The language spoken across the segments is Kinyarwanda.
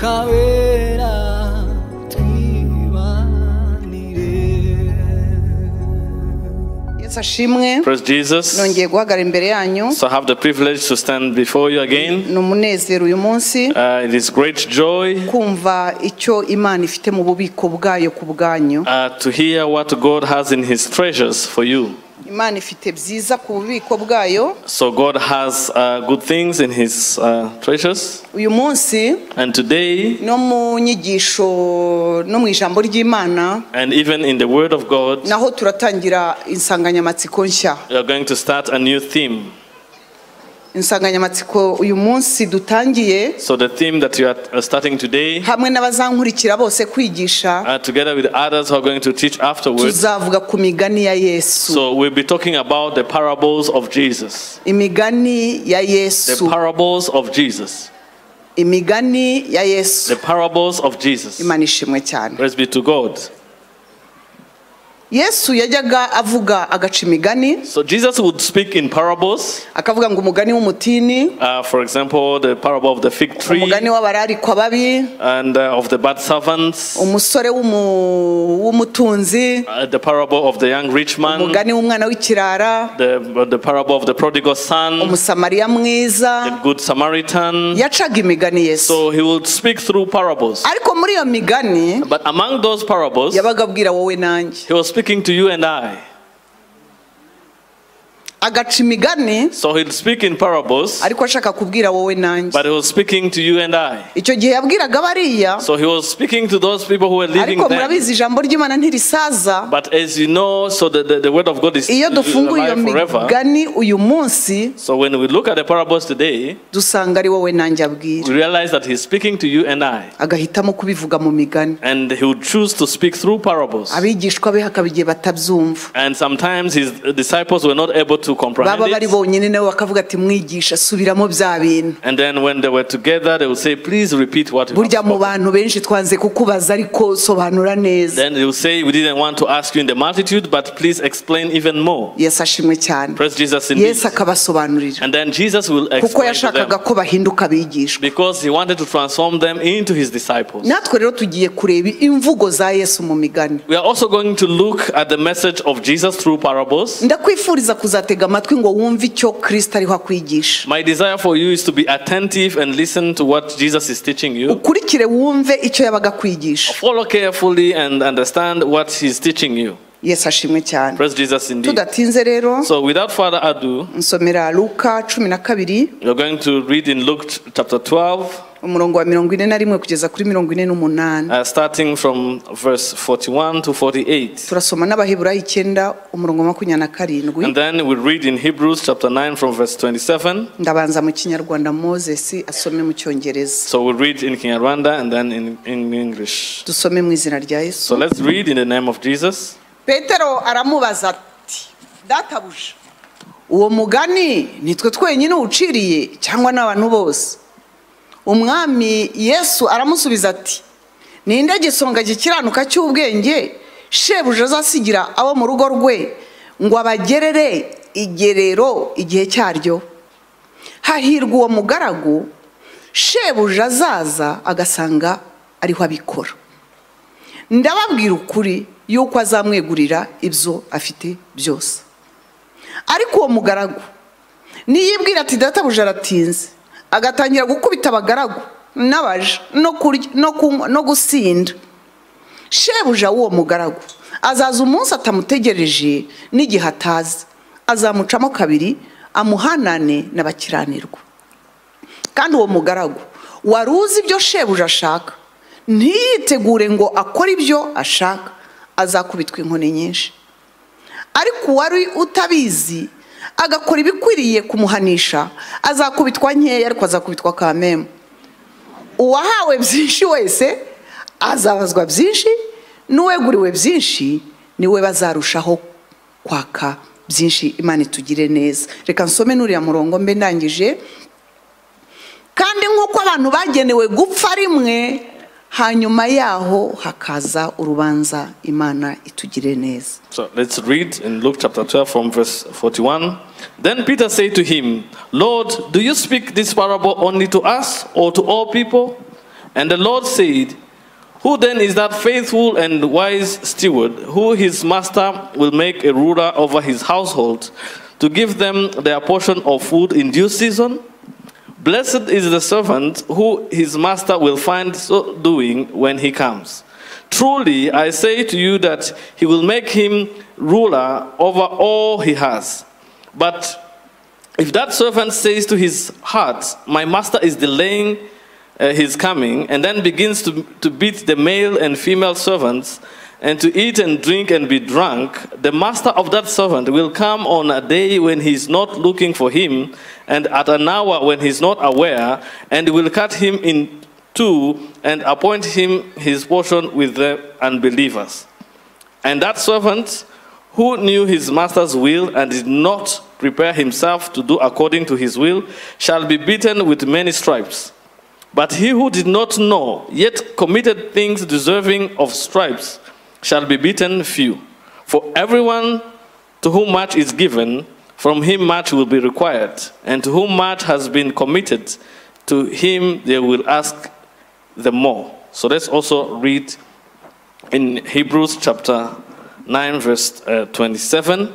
caverá Praise Jesus. So I have the privilege to stand before you again. Uh, it is great joy uh, to hear what God has in His treasures for you. Imana ifite byiza ku bubiko bwayo So God has uh, good things in His uh, treasures. uyu munsi And today, no mu nyigisho no mu ijambo ry'imana and even in the Word of God, naho turatangira insanganyamatsiko nshya we are going to start a new theme. Insanganyamatsiko uyu munsi dutangiye So the theme that you are uh, starting today, hamwe n'abazankurikira bose kwigisha uh, together with others who are going to teach afterwards. tuzavuga ku migani ya yesu So we'll be talking about the parables of Jesus. imigani ya The yesu parables of Jesus. imigani ya The yesu parables of Jesus. imana ishimwe cyane Praise be to God. Yesu yajyaga avuga agaca imigani So Jesus would speak in parables. akavuga ngo umugani w'umutini Uh, for example, the parable of the fig tree umugani w'abararikwa babi and uh, of the bad servants. umusore w'umu- w'umutunzi Uh, the parable of the young rich man. umugani w'umwana w'ikirara The, the parable of the prodigal son. umusamariya mwiza The good Samaritan. yacaga imigani yesu So he would speak through parables. ariko muri iyo migani But among those parables, yabaga abwira wowe nanjye he was speaking to you and I. agaca imigani So he'll speak in parables, ariko ashaka kubwira wowe nanjye but he was speaking to you and I. icyo gihe yabwiraga bariya So he was speaking to those people who were living ariko there. murabizi ijambo ry'imana ntirisaza But as you know, so the, the, the word of God is, iyo dufunguye iyo forever. migani uyu munsi So when we look at the parables today, dusanga ari wowe nanjye abwira we realize that he's speaking to you and I. agahitamo kubivuga mu migani And he would choose to speak through parables. abigishwa be hakaba igihe batabyumva And sometimes his disciples were not able to comprehend baba bari it. bonyine nawe bakavuga ati mwigisha subiramo bya bintu And then when they were together, they would say, Please repeat what you burya mu spoken. bantu benshi twanze kukubaza ariko sobanura neza Then they would say, We didn't want to ask you in the multitude, but please explain even more. yesu ashimwe cyane Praise Jesus indeed. akabasobanurira And then Jesus will kuko explain to yashakaga them ko bahinduka abigishwa because he wanted to transform them into his disciples. natwe rero tugiye kureba imvugo za yesu mu migani We are also going to look at the message of Jesus through parables. ndakwifuriza kuzatega amatwi ngo wumve icyo kristo ariho akwigisha My desire for you is to be attentive and listen to what Jesus is teaching you. ukurikire wumve icyo yabaga akwigisha Follow carefully and understand what he's teaching you yesu ashimwe cyane. Tudatinze rero. Nsomera luka cumi na kabiri. umurongo wa mirongo ine na rimwe kugeza kuri mirongo ine n'umunani. turasoma n'abaheburayo icyenda umurongo makumyabiri na karindwi. Ndabanza mu kinyarwanda mozesi asome mu cyongereza. Dusome mu izina rya yesu. Petero aramubaza ati databuja uwo mugani nitwe twenyine uwuciriye cyangwa n'abantu bose? Umwami yesu aramusubiza ati ninde gisonga gikiranuka cy'ubwenge? Shebuja azasigira abo mu rugo rwe ngo abagerere igerero igihe cyaryo. Hahirwa uwo mugaragu shebuja azaza agasanga ariho abikora. Ndababwira ukuri yuko azamwegurira ibyo afite byose. Ariko uwo mugaragu niyibwira ati databuja aratinze agatangira gukubita abagaragu n'abaja no kurya no kunywa no gusinda. Shebuja w'uwo mugaragu azaza umunsi atamutegereje n'igihe atazi. Azamucamo kabiri amuhanane n'abakiranirwa. Kandi uwo mugaragu wari uzi ibyo shebuja ashaka. Ntiyitegure ngo akore ibyo ashaka. Azakubitwa inkoni nyinshi. Ariko uwari utabizi agakora ibikwiriye kumuhanisha. Azakubitwa nkeya ariko azakubitwa kamemu uwahawe byinshi wese azabazwa byinshi n'uweguriwe byinshi ni we bazarushaho kwaka byinshi imana itugire neza. Reka nsome n'uriya murongo mbe ndangije. Kandi nk'uko abantu bagenewe gupfa rimwe hanyuma yaho hakaza urubanza imana itugire neza So let's read in Luke chapter 12 from verse 41. Then Peter said to him, Lord, do you speak this parable only to us or to all people? And the Lord said, Who then is that faithful and wise steward, who his master will make a ruler over his household, to give them their portion of food in due season? Blessed is the servant who his master will find so doing when he comes. Truly, I say to you that he will make him ruler over all he has. But if that servant says to his heart, My master is delaying uh, his coming, and then begins to, to beat the male and female servants, and to eat and drink and be drunk, the master of that servant will come on a day when he is not looking for him, and at an hour when he is not aware, and will cut him in two and appoint him his portion with the unbelievers. And that servant who knew his master's will and did not prepare himself to do according to his will shall be beaten with many stripes. But he who did not know, yet committed things deserving of stripes, shall be beaten few. For everyone to whom much is given, from him much will be required, and to whom much has been committed, to him they will ask the more. So let's also read in Hebrews chapter 9, verse uh, 27.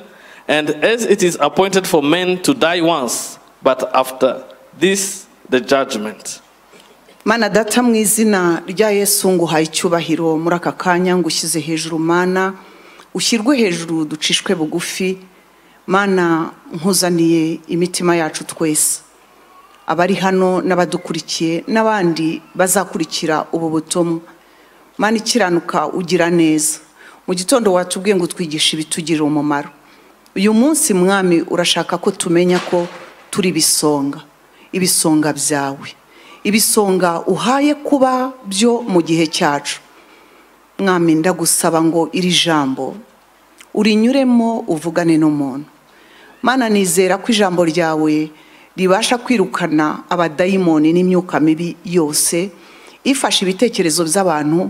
And as it is appointed for men to die once, but after this, the judgment. Mana data mu izina rya yesu nguhaye icyubahiro muri aka kanya ngo ushyize hejuru mana ushyirwe hejuru ducishwe bugufi. Mana nkuzaniye imitima yacu twese. Abari hano n'abadukurikiye n'abandi bazakurikira ubu butumwa. Mana ikiranuka ugira neza. Mu gitondo watubwiye ngo twigishe ibitugirira umumaro. Uyu munsi mwami urashaka ko tumenya ko turi ibisonga. Ibisonga byawe. Ibisonga uhaye kuba byo mu gihe cyacu. Mwami ndagusaba ngo iri jambo urinyuremo uvugane n'umuntu. Mana nizera ko ijambo ryawe ribasha kwirukana abadayimoni n'imyuka mibi yose ifashe ibitekerezo by'abantu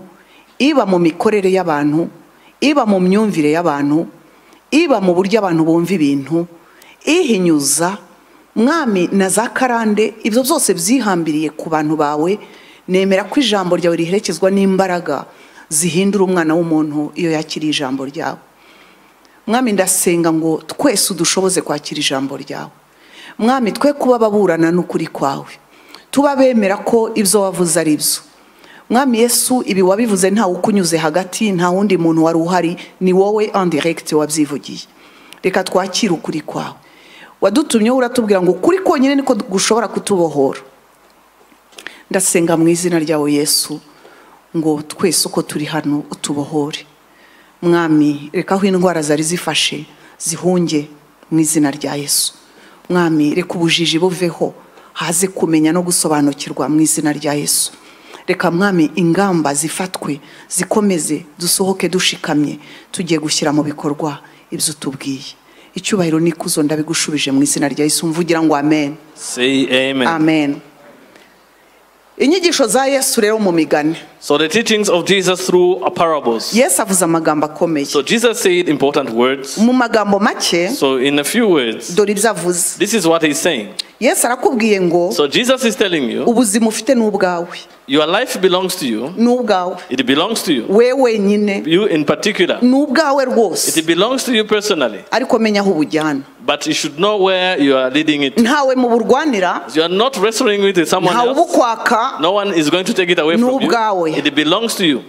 iba mu mikorere y'abantu iba mu myumvire y'abantu iba mu buryo abantu bumva ibintu ihinyuza mwami na za karande ibyo byose byihambiriye ku bantu bawe nemera ko ijambo ryawe riherekezwa n'imbaraga zihindura umwana w'umuntu iyo yakiriye ijambo ryawe. Mwami ndasenga ngo twese udushoboze kwakira ijambo ryawe. Mwami twe kuba ababurana n'ukuri kwawe. Tuba bemera ko ibyo wavuze ari byo. Mwami yesu ibi wabivuze ntawe ukunyuze hagati nta wundi muntu wari uhari ni wowe andiregiti wabyivugiye. Reka twakire ukuri kwawe. Wadutumyeho uratubwira ngo ukuri konyine niko gushobora kutubohora. Ndasenga mu izina ryawe yesu ngo twese uko turi hano utubohore mwami reka aho indwara zari zifashe zihunge mu izina rya yesu. Mwami reka ubujiji buveho haze kumenya no gusobanukirwa mu izina rya yesu. Reka mwami ingamba zifatwe zikomeze dusohoke dushikamye tugiye gushyira mu bikorwa ibyo utubwiye. Icyubahiro n'ikuzo ndabigushubije mu izina rya yesu mvugira ngo amen. Amen. Inyigisho za yesu rero mu migani. So the teachings of Jesus through parables. yesu avuze amagambo akomeye So Jesus said important words. mu magambo make So in a few words, dore ibyo avuze this is what he's saying. yesu arakubwiye ngo So Jesus is telling you, ubuzima ufite ni ubwawe your life belongs to you. ni It belongs to you. we wenyine You in particular. ni ubwawe rwose It belongs to you personally. ariko menya aho ubujyana But you should know where you are leading it. ntawe mu burwanira You are not wrestling with it someone else. No one is going to take it away from you. ubwawe. It belongs to you.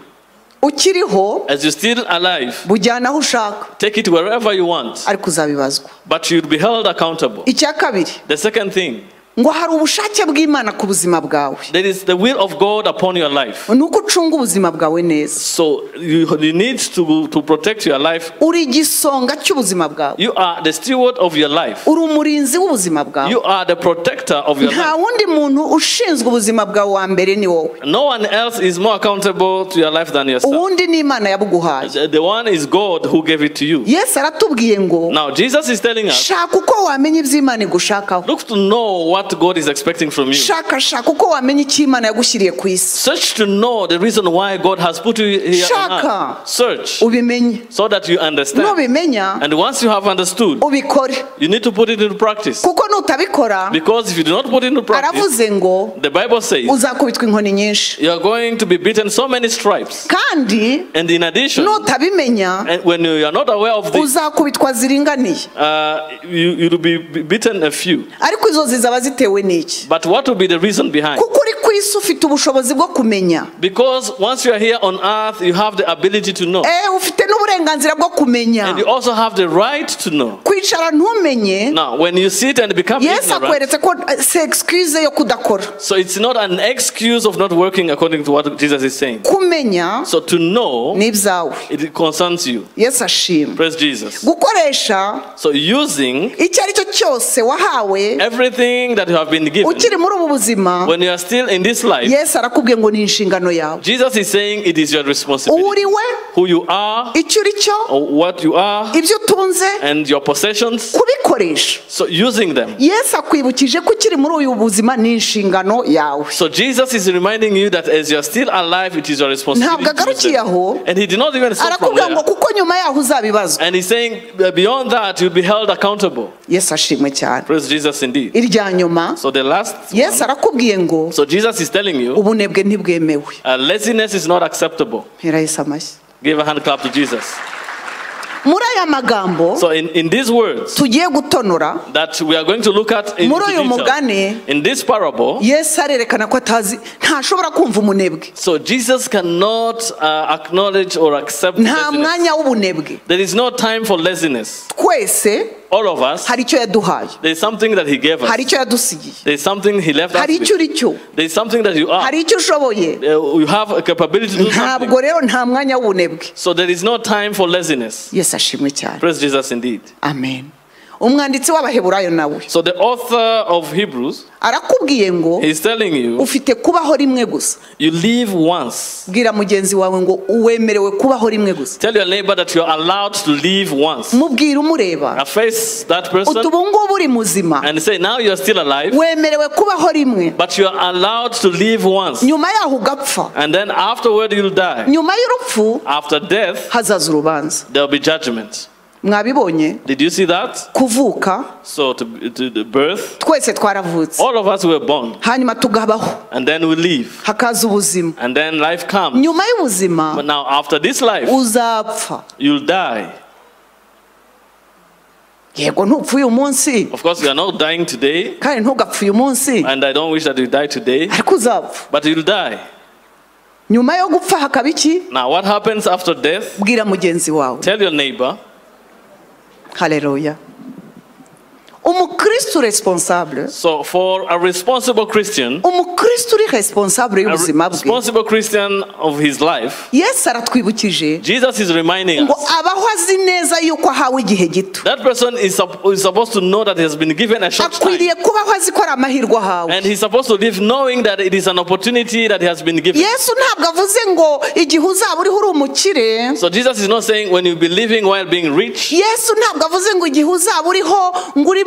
ukiriho As you're still alive, bujyana aho ushaka take it wherever you want. ariko uzabibazwa But you'll be held accountable. icya kabiri The second thing, ngo hari ubushake bw'imana ku buzima bwawe there is the will of God upon your life. ni uko ucunga ubuzima bwawe neza So you, you need to, to protect your life. uri igisonga cy'ubuzima bwawe You are the steward of your life. uri umurinzi w'ubuzima bwawe You are the protector of your nta life. wundi muntu ushinzwe ubuzima bwawe wa mbere ni wowe No one else is more accountable to your life than yourself. uwundi ni imana yabuguhaye The one is God who gave it to you. yesu aratubwiye ngo Now, Jesus is telling us shaka uko wamenya ibyo imana igushakaho look to know what what God is expecting from you. shaka shaka uko wamenya icyo imana yagushyiriye ku isi Search to know the reason why God has put you here on Shaka. earth. Search ubimenye so that you understand. nubimenya And once you have understood, ubikore you need to put it into practice. kuko nutabikora Because if you do not put it into practice, aravuze ngo the Bible says uzakubitwa inkoni nyinshi you are going to be beaten so many stripes. kandi And in addition, nutabimenya and when you are not aware of this, uzakubitwa ziringaniye uh, you, you'll be beaten a few. ariko izo zizaba zitewe n'iki But what will be the reason behind? kuko uri ku isi ufite ubushobozi bwo kumenya Because once you are here on earth, you have the ability to know. Eh, ufite n'uburenganzira bwo kumenya And you also have the right to know. kwicara ntumenye Now, when you sit and become yesu akweretse ko eh, si excuse yo kudakora so it's not an excuse of not working according to what Jesus is saying. kumenya So to know, ni ibyawe it concerns you. yesu ashima Praise Jesus. gukoresha So using icyo ari cyo cyose wahawe everything that you have been given, ukiri muri ubu buzima when you are still in this life, yesu arakubwiye ngo ni inshingano yawe Jesus is saying it is your responsibility. uri we Who you are, icyo uri cyo or what you are, ibyo utunze and your possessions. kubikoresha So using them. yesu akwibukije ko ukiri muri uyu buzima ni inshingano yawe So Jesus is reminding you that as you are still alive, it is your responsibility. ntabwo agarukiye aho And he did not even stop arakubwira ngo kuko nyuma yaho uzabibazwa And he's saying beyond that, you'll be held accountable. yesu ashimwe cyane Praise Jesus indeed. irya nyuma So the last yesu arakubwiye ngo So Jesus is telling you ubunebwe ntibwemewe uh, laziness is not acceptable. mpera yesu amashyi Give a hand clap to Jesus. muri aya magambo So in, in these words tugiye gutonora that we are going to look at in, muri uyu mugani in this parable, yesu arerekana ko atazi ntashobora kumva umunebwe so Jesus cannot uh, acknowledge or accept nta laziness. mwanya w'ubunebwe There is no time for laziness. twese All of us, hari icyo yaduhaye there is something that He gave us. icyo yadusigiye There is something He left us hari with. uri cyo There is something that you are. ushoboye Uh, You have a capability to do something. ntabwo rero nta mwanya w'ubunebwe So there is no time for laziness. Yes, ashimwe cyane Praise Jesus indeed. amen umwanditsi w'abaheburayo nawe So the author of Hebrews arakubwiye ngo is telling you ufite kubaho rimwe gusa you live once. bwira mugenzi wawe ngo uwemerewe kubaho rimwe gusa Tell your neighbor that you're allowed to live once. mubwira umureba face that person ubu ngubu uri muzima and say, now you're still alive, wemerewe kubaho rimwe but you're allowed to live once. nyuma yaho ugapfa And then afterward you'll die. nyuma y'urupfu After death, hazaza urubanza there'll be judgment. Mwabibonye? Did you see that? kuvuka? So to, to the birth, twese twaravutse. All of us were born, hanyuma tugabaho. And then we live, hakaza ubuzima. And then life comes. nyuma y'ubuzima But now after this life, uzapfa. you'll die. yego ntupfa uyu munsi Of course, you are not dying today, kandi ntugapfa uyu munsi and I don't wish that you die today, ariko uzapfa. But you'll die. nyuma yo gupfa hakaba iki? Now, what happens after death? bwira mugenzi wawe. Tell your neighbor, Aleluia. Umukristo responsable. So for a responsible Christian, umukristu uri responsable a y'ubuzima bwe. responsible Christian of his life, yesu aratwibukije. Jesus is reminding ngo us abaho azi neza yuko ahawe igihe gito. that person is, is supposed to know that he has been given a short time. akwiriye kubaho azi ko ari amahirwe ahawe. And he's supposed to live knowing that it is an opportunity that he has been given. yesu ntabwo avuze ngo igihe uzaba uriho uri umukire. So Jesus is not saying when you'll be living while being rich, yesu ntabwo avuze ngo igihe uzaba uriho ngo uri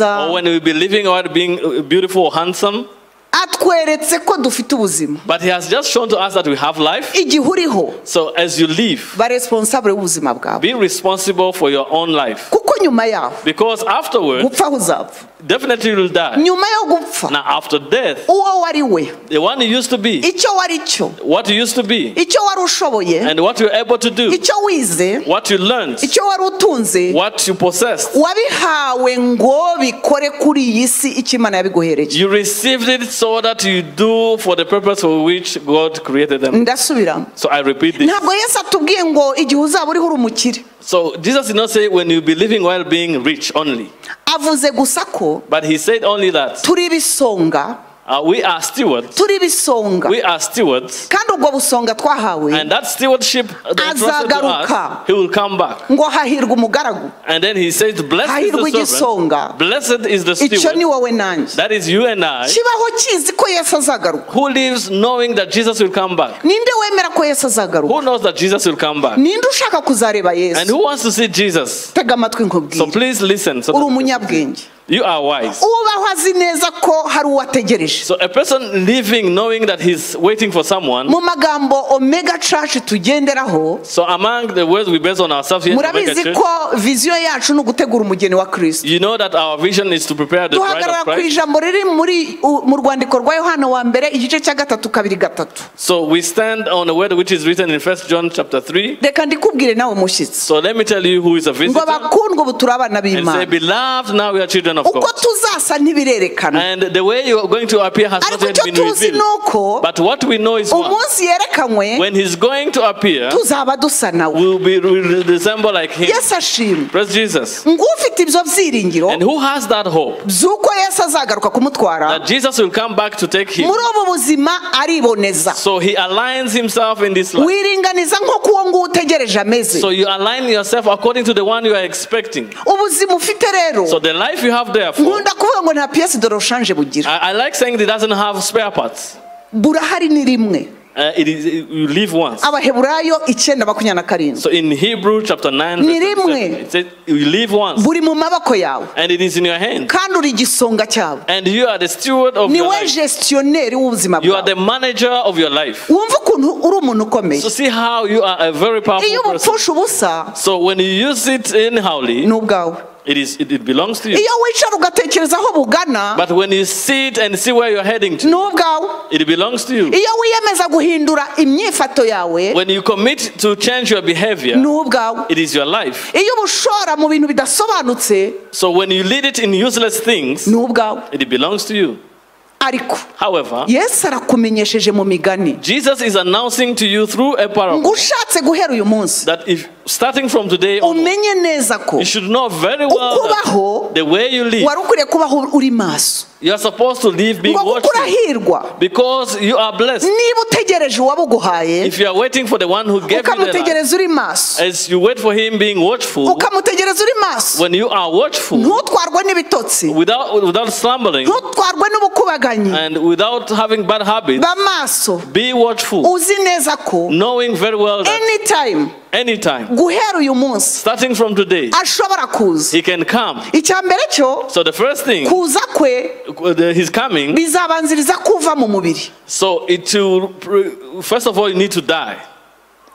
Uh, oh, when we be living out being beautiful, handsome. Atweretse ko dufite ubuzima but he has just shown to us that we have life. igihe uriho So as you live, ba responsable y'ubuzima bwawe be responsible for your own life. kuko nyuma yaho Because afterward, gupfa uzapfa definitely you'll die. nyuma yo gupfa Now after death, uwo wari we the one you used to be, icyo wari cyo what you used to be, icyo wari ushoboye and what you're able to do, icyo wize what you learned, icyo wari utunze what you possessed. wabihawe ngo bikore kuri iyi si icyo imana yabiguhereje You received it so that you do for the purpose for which God created them. ndasubiramo So I repeat this. ntabwo yesu atubwiye ngo igihe uzaba uriho uri umukire So Jesus did not say when you be living while being rich only, avuze gusa ko but he said only that turi ibisonga uh, we are stewards. turi We are stewards, kandi ubwo busonga twahawe and that stewardship that Azagaruka. he will come back. ngo hahirwa umugaragu And then he says, Blessed is hahirwa igisonga blessed is the icyo ni steward. wowe nanjye That is you and I, kibaho kizi ko yesu azagaruka who lives knowing that Jesus will come back. ninde wemera ko yesu azagaruka Who knows that Jesus will come back? ninde ushaka kuzareba And who wants to see Jesus? tega amatwi So please listen. So uri that- umunyabwenge You are wise. ubaho azi neza ko hari uwo ategereje So a person living knowing that he's waiting for someone. mu magambo omega church tugenderaho So among the words we base on ourselves here, in Omega murabizi Church, ko viziyo yacu ni ugutegura umugeni wa kirisito you know that our vision is to prepare the bride duhagarara of ku Christ. ijambo riri muri u- mu rwandiko rwa yohana wa mbere igice cya gatatu kabiri gatatu So we stand on a word which is written in First John chapter 3. reka ndikubwire nawe mushyitsi So let me tell you who is a ngo visitor. bakundwa ubu turi abana And say, b'imana beloved, now we are children of uko God. tuzasa ntibirerekana And the way you are going to appear has not yet been revealed. But what we know is one. umunsi yerekanywe When he's going to appear, tuzaba dusa nawe we'll be we'll resemble like him. yesu ashimwe Praise Jesus. ufite ibyo byiringiro And who has that hope by'uko yesu azagaruka kumutwara that Jesus will come back to take him? muri ubu buzima ariboneza So he aligns himself in this life. wiringaniza nk'uko uwo nguwo utegereje ameze So you align yourself according to the one you are expecting. ubuzima ufite rero So the life you have therefore, nkunda kuvuga ngo nta piyesi de roshanje bugira I, I like saying it doesn't have spare parts. burahari ni rimwe Uh, it is you live once. abaheburayo icyenda makumyabiri na karindwi So in Hebrew chapter 9, Ni verse rimwe. 27, it says you live once buri mu maboko yawe and it is in your hand. kandi uri igisonga cyabo And you are the steward of your life. w'ubuzima You are bwawe the manager of your life. wumva ukuntu uri umuntu ukomeye So see how you are a very iyo powerful person. ubupfusha ubusa So when you use it ni ubwawe it is it, it belongs to you. iyo wicara ugatekereza aho bugana But when you sit and see where you're heading ni to, ubwawe it belongs to you. iyo wiyemeza guhindura imyifato yawe When you commit to change your ni behavior, ubwawe it is your life. iyo ubushora mu bintu bidasobanutse So when you lead it in useless things, ni ubwawe it belongs to you. Ariko yesu arakumenyesheje mu migani. Ngo ushatse guhera uyu munsi. umenye neza ko you live, wari ukwiriye kubaho uri maso. You are supposed to live being ngo kuko watchful. urahirwa because you are blessed. niba utegereje uwabuguhaye If you are waiting for the one who gave you the life, ukamutegereza uri maso. as you wait for him being watchful, ukamutegereza uri maso. when you are watchful, ntutwarwe n'ibitotsi. without without slumbering ntutwarwe n'ubukubaganyi. and without having bad habits, ba maso. be watchful, uzi neza ko knowing very well that anytime anytime, guhera uyu munsi starting from today, ashobora kuza he can come. icya mbere cyo So the first thing, kuza kwe uh, his coming. bizabanziriza kuva mu mubiri So it will first of all you need to die.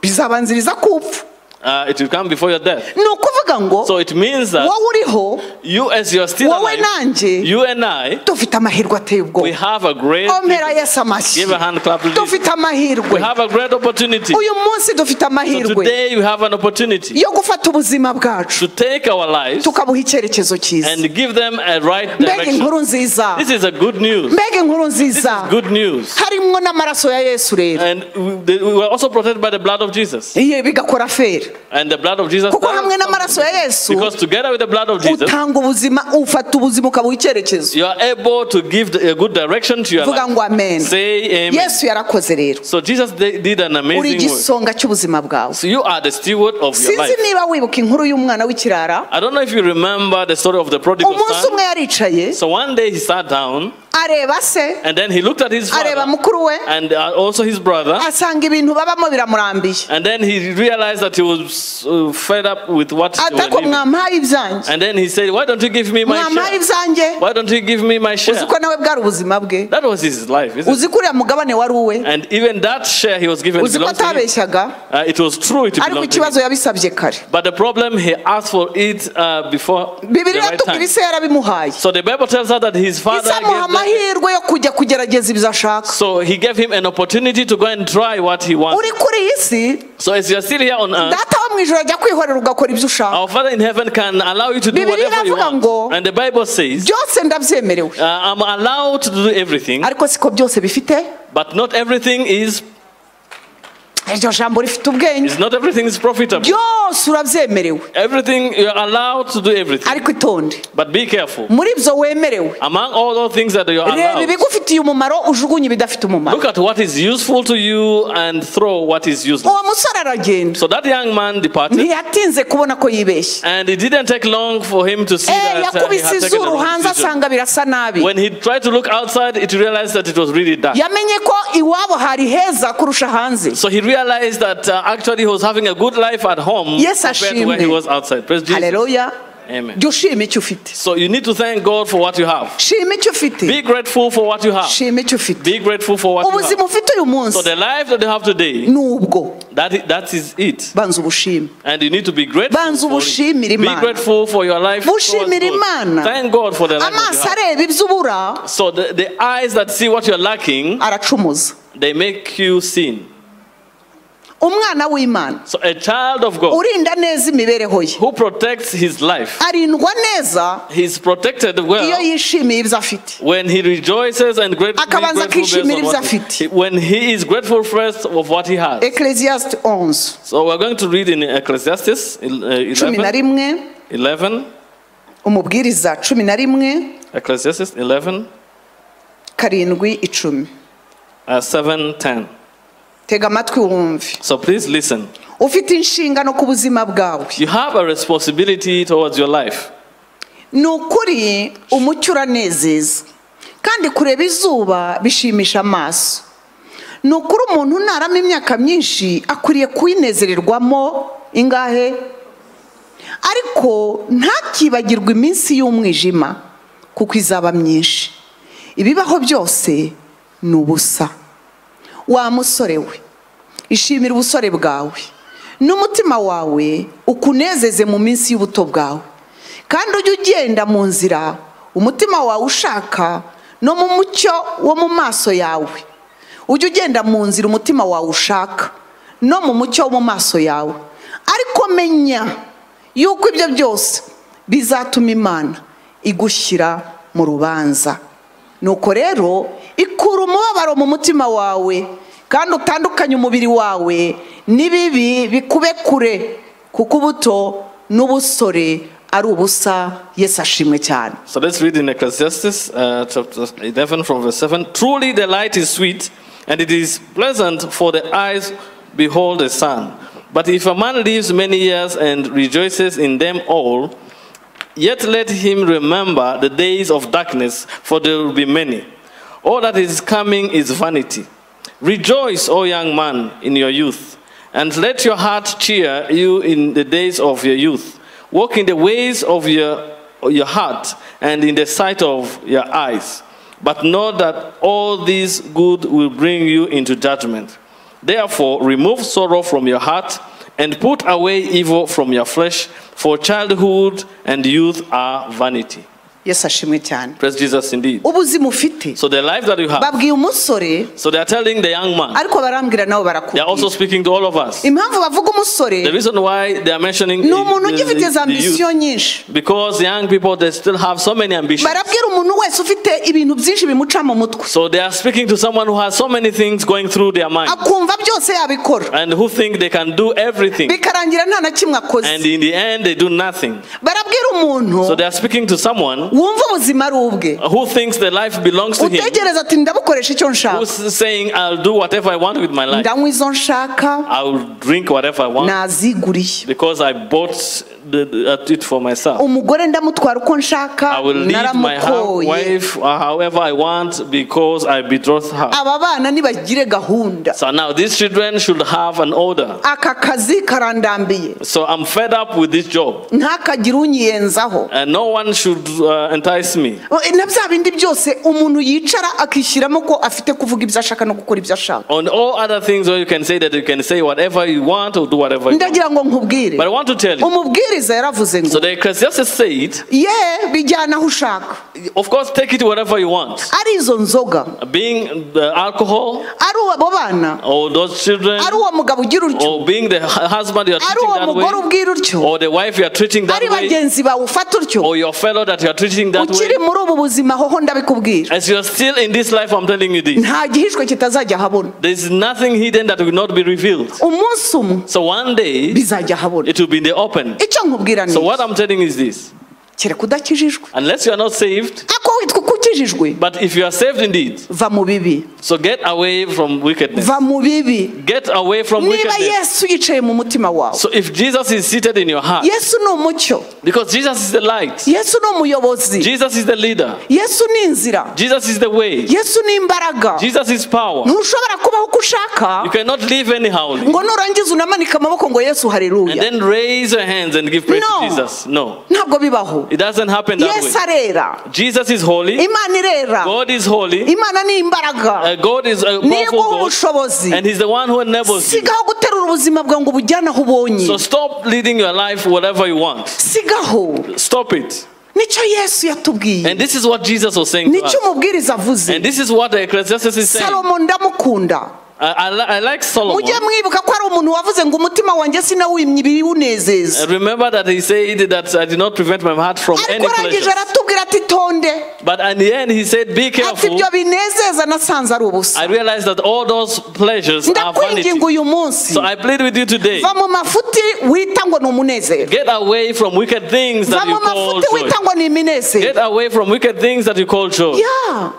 bizabanziriza kupfa Uh, it will come before your death. ni ukuvuga ngo So it means that wowe uriho you, as you are still wowe alive, nanjye you and I, dufite amahirwe ateye we ubwoba have a great. ompera yesu amashyi Give a hand clap Jesus. dufite We amahirwe have a great opportunity. uyu munsi dufite So amahirwe today we have an opportunity yo gufata ubuzima bwacu to take our lives tukabuha icyerekezo cyiza and give them a right mbega direction. inkuru nziza This is a good news. mbega inkuru This is nziza good news. harimo n'amaraso ya yesu rero And we we were also protected by the blood of Jesus. bigakora feri And the blood of Jesus. kuko hamwe n'amaraso ya yesu Because together with the blood of Jesus, utanga ubuzima ufata ubuzima ukabuha icyerekezo you are able to give a good direction to your life. ngo amen Say amen. yesu yarakoze rero So Jesus did an uri amazing work. igisonga cy'ubuzima bwawe So you are the steward of your sinzi life. niba wibuka inkuru y'umwana w'ikirara I don't know if you remember the story of the prodigal umunsi son. umwe yaricaye So one day he sat down areba se and then he looked at his areba father mukuru we and uh, also his brother. asanga ibintu babamo biramurambiye And then he realized that he was uh, fed up with what atako mwampaye ibyanjye And then he said, Why don't you give me my mwampaye share? ibyanjye Why don't you give me my share? ko nawe bwari ubuzima bwe That was his life, isn't it? uriya mugabane wari uwe And even that share he was given uzi to him. atabeshyaga Uh, it was true, it belonged to him. yabisabye kare But the problem, he asked for it uh, before the right time. ise yarabimuhaye So the Bible tells us that his father gave them, amahirwe yo kujya kugerageza ibyo ashaka so he gave him an opportunity to go and try what he wanted. uri kuri iyi si So as you are still here on earth, data wo mu ijoro ajya kwihorera ugakora ibyo ushaka our Father in heaven can allow you to do whatever you want. And the Bible says, byose ndabyemerewe uh, I'm allowed to do everything, ariko siko byose bifite but not everything is, iryo jambo rifite ubwenge. Is not everything is profitable. byose urabyemerewe Everything you're allowed to do everything, ariko itonde. But be careful. muri ibyo wemerewe. Among all those things that you're reba allowed, ibigufitiye umumaro ujugunye ibidafite umumaro. look at what is useful to you and throw what is useless. uwo musore aragenda. So that young man departed, ntiyatinze kubona ko yibeshye. And it didn't take long for him to see Eh, that uh, he yakubise had taken the izuru wrong hanze decision. asanga birasa nabi. When he tried to look outside, it realized that it was really dark. yamenye ko iwabo hari heza kurusha hanze. So he realized that uh, actually he was having a good life at home Yes, compared to where he was outside. Praise Jesus. haleluya Amen. jya ushima icyo ufite So you need to thank God for what you have. shima icyo ufite Be grateful for what you have. shima icyo ufite Be grateful for what you have. So the life that you have today, that is, that is it. And you need to be grateful. Be grateful for your life. Thank God for the life that you have. areba ibyo ubura So the, the eyes that see what you're lacking, they make you sin. Umwana w'imana. So a child of God urinda neza imibereho ye. who protects his life, arindwa neza he's protected iyo well yishimiye ibyo afite. When he rejoices and great, Akabanza akishimira ibyo afite. when he is grateful first of what he has. ecclesiastes 11 So we're going to read in Ecclesiastes uh, cumi na 11, rimwe. 11, umubwiriza cumi na rimwe. Ecclesiastes 11, karindwi icumi. uh, 7, 10. Tega amatwi wumve So please listen. ufite inshingano ku buzima bwawe. You have a responsibility towards your life. ni ukuri umucyo uranezeza kandi kureba izuba bishimisha amaso. Ni ukuri umuntu unaramo imyaka myinshi akwiriye kuyinezererwamo ingahe? Ariko ntakibagirwe iminsi y'umwijima kuko izaba myinshi. Ibibaho byose ni ubusa. Wa musore we. Ishimira ubusore bwawe. N'umutima wawe ukunezeze mu minsi y'ubuto bwawe. Kandi ujye ugenda mu nzira umutima wawe ushaka no mu mucyo wo mu maso yawe. Ujye ugenda mu nzira umutima wawe ushaka no mu mucyo wo mu maso yawe. Ariko menya yuko ibyo byose bizatuma imana igushyira mu rubanza. Nuko rero ikura umubabaro mu mutima wawe kandi utandukanye umubiri wawe n'ibibi bikube kure kuko ubuto n'ubusore ari ubusa yesu ashimwe cyane So let's read in Ecclesiastes uh, chapter 11 from verse 7. Truly the light is sweet, and it is pleasant for the eyes behold the sun. But if a man lives many years and rejoices in them all, yet let him remember the days of darkness, for there will be many. All that is coming is vanity. Rejoice, O young man, in your youth, and let your heart cheer you in the days of your youth. Walk in the ways of your, your heart and in the sight of your eyes. But know that all this good will bring you into judgment. Therefore, remove sorrow from your heart and put away evil from your flesh, for childhood and youth are vanity. Yesu ashimwe cyane Praise Jesus indeed. ubuzima ufite So the life that you have. babwiye umusore So they are telling the young man. ariko barambwira nabo They are also speaking to all of us. impamvu bavuga umusore The reason why they are mentioning ni umuntu ugifite za ambisiyo nyinshi Because young people they still have so many ambitions. barabwira umuntu wese ufite ibintu byinshi bimuca mu mutwe So they are speaking to someone who has so many things going through their mind akumva byose yabikora and who think they can do everything. bikarangira nta na kimwe akoze And in the end they do nothing. barabwira umuntu So they are speaking to someone wumva ubuzima ari ubwe who thinks the life belongs to him. utegereza ati ndabukoresha icyo nshaka Who's saying I'll do whatever I want with my life. ndanywa izo nshaka I'll drink whatever I want naziguriye because I bought the, it for myself. umugore ndamutwara uko nshaka I will leave my naramukoye wife uh, however I want because I betrothed her. aba bana nibagire gahunda So now these children should have an order. aka kazi karandambiye So I'm fed up with this job ntakagire unyiyenzaho and no one should uh, entice me. na bya bindi byose umuntu yicara akishyiramo ko afite kuvuga ibyo ashaka no gukora ibyo ashaka On all other things where you can say that you can say whatever you want or do whatever you want. ndagira ngo nkubwire But I want to tell you. umubwiriza yaravuze ngo So the Ecclesiastes said, ye bijyana aho ushaka of course, take it wherever you want. ari izo nzoga Being the alcohol ari abo bana or those children ari uwo mugabo ugira utyo or being the hu- husband you are ari treating uwo that mugore way ubwira utyo or the wife you are treating that ari way bagenzi bawe ufata utyo or your fellow that you are treating that ukiri way. muri ubu buzima hoho ndabikubwira As you are still in this life, I'm telling you this. nta gihishwe kitazajya ahabona There is nothing hidden that will not be revealed. umunsi umwe So one day bizajya ahabona it will be in the open. Nkubwira So what? I'm telling is this: kereka udakijijwe unless you are not saved, ako But if you are saved indeed, va mu bibi. so get away from wickedness. va mu bibi. Get away from niba wickedness. yesu yicaye mu mutima wawe. So if Jesus is seated in your heart, yesu ni umucyo. because Jesus is the light, yesu ni umuyobozi. Jesus is the leader, yesu ni inzira. Jesus is the way, yesu ni imbaraga. Jesus is power. ntushobora kubaho uko ushaka. You cannot live anyhow. Ngo nurangiza unamanika amaboko ngo yesu and then raise your hands and give praise No. to Jesus. No, ntabwo bibaho. It doesn't happen that yesu way. arera. Jesus is holy, imana irera God is holy, imana ni imbaraga uh, God is a niyo powerful iguha God, ubushobozi and He's the one who enables you. sigaho guterura ubuzima bwawe ngo ubujyane aho ubonye So stop leading your life whatever you want. sigaho Stop it. nicyo yesu yatubwiye And this is what Jesus was saying to nicyo us. umubwiriza avuze And this is what the Ecclesiastes is saying. salomo ndamukunda I, I, I like Solomon. mujye mwibuka ko ari umuntu wavuze ngo umutima wanjye sinawimye ibiwunezeza Remember that he said that I did not prevent my heart from any ariko arangije pleasure. aratubwira ati tonde But in the end, he said, Be ati careful. ibyo binezeza nasanze ari ubusa I realized that all those pleasures are vanity. ndakwinginga uyu munsi So I plead with you today va mu mafuti wita ngo ni umunezero get away from wicked things va that mu you call mafuti joy. wita ngo ni iminezero Get away from wicked things that you call joy. ya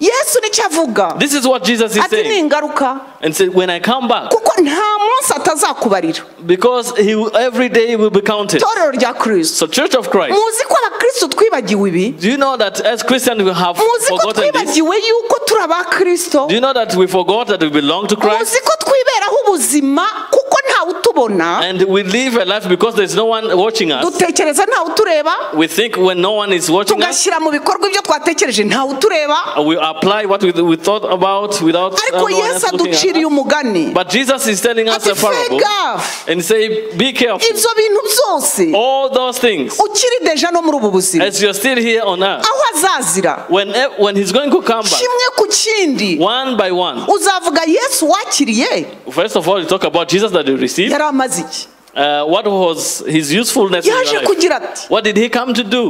yesu ni cyo avuga This is what Jesus is ati saying. ingaruka And said, When I come back, kuko nta munsi atazakubarira. because he every day will be counted. itorero rya kirisito So, Church of Christ, muzi ko abakristo twibagiwe ibi? do you know that as Christians we have muzi ko twibagiwe yuko turi abakristo Do you know that we forgot that we belong to Christ? muzi ko twiberaho ubuzima kuko ntawe utubona. And we live a life because there's no one watching us. dutekereza ntawe utureba We think when no one is watching us, tugashyira mu bikorwa ibyo twatekereje ntawe utureba we apply what we, we thought about without uh, ariko yesu aduciriye umugani. But Jesus is telling us a parable and say, Be careful. ibyo bintu byose. All those things, ukiri deja no muri ubu buzima. As you're still here on earth, aho azazira. When, when He's going to come back, kimwe ku kindi. One by one, uzavuga yesu wakiriye. First of all, you talk about Jesus that you received. iki Uh, what was His usefulness in yaje your life? kugira ati What did He come to do?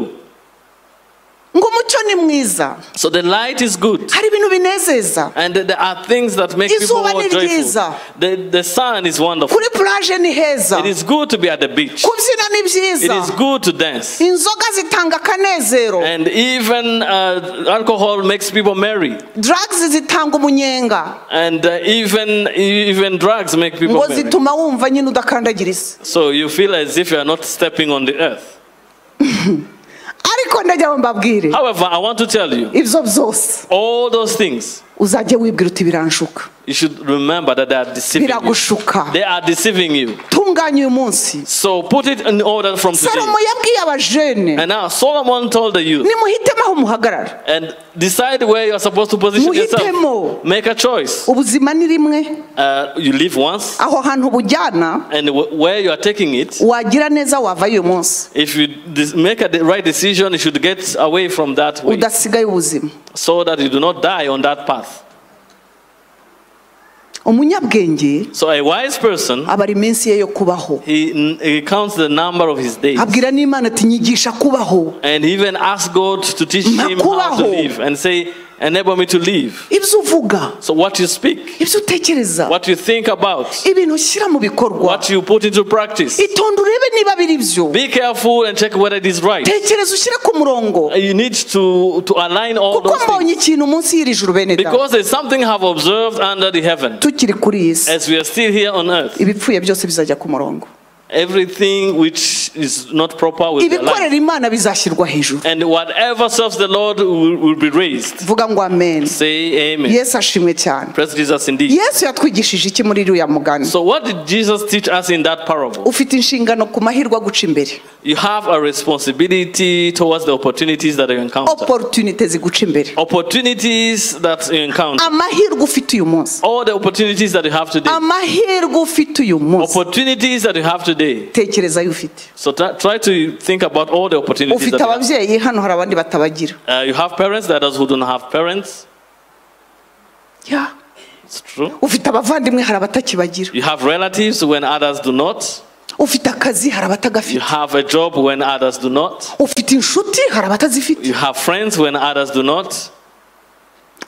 Ngo umucyo ni mwiza So the light is good. hari ibintu binezeza And there are things that make people more joyful. The, the sun is wonderful. kuri plage ni heza It is good to be at the beach. kubyina ni It byiza is good to dance. inzoga zitanga akanezero And even uh, alcohol makes people merry. drugs zitanga umunyenga And uh, even even drugs make people ngo zituma wumva nyine udakandagira isi So you feel as if you are not stepping on the earth. ariko ndagira ngo mbabwire. However, I want to tell you, ibyo byose. all those things, uzajya wibwira uti biranshuka. You should remember that they are deceiving you. They are deceiving you. tunganya uyu munsi So put it in order from today. salomo yabwiye abajene And now Solomon told the youth, nimuhitemo aho muhagarara and decide where you are supposed to position yourself. muhitemo Make a choice. ubuzima ni rimwe Uh, you live once, aho hantu bujyana and w- where you are taking it, wagira neza wavayo uyu munsi if you dis- make a de- right decision, you should get away from that way udasigaye ubuzima so that you do not die on that path. Umunyabwenge So a wise person, abara iminsi ye yo kubaho. he, he counts the number of his days. abwira n'imana ati nyigisha kubaho. And he even asks God to teach him how to live and say, enable me to live. ibyo uvuga So what you speak, ibyo utekereza what you think about, ibintu ushyira mu bikorwa what you put into practice. itonde urebe niba biri byo Be careful and check whether it is right. tekereza ushyire ku murongo You need to, to align all those things. mbonye ikintu munsi y'iri juru bene Because there's something I have observed under the heaven. tukiri kuri iyi si As we are still here on earth, ibipfuye byose bizajya ku murongo everything which is not proper will be aligned. ibikorera imana bizashyirwa hejuru And whatever serves the Lord will, will be raised. vuga ngo amen Say amen. yesu ashimwe cyane Praise Jesus indeed. yesu yatwigishije iki muri iriya mugani So what did Jesus teach us in that parable? ufite inshingano ku mahirwe aguca imbere You have a responsibility towards the opportunities that you encounter. ziguca imbere Opportunities that you encounter. amahirwe ufite uyu munsi All the opportunities that you have today. amahirwe ufite uyu munsi Opportunities that you have today. Tekereza ayo ufite So try, to think about all the opportunities ufite you ababyeyi hano hari abandi batabagira Uh, you have parents, there are those who don't have parents. Ya. It's true. ufite abavandimwe hari abatakibagira You have relatives when others do not. ufite akazi hari You abatagafite have a job when others do not. ufite inshuti hari abatazifite You have friends when others do not.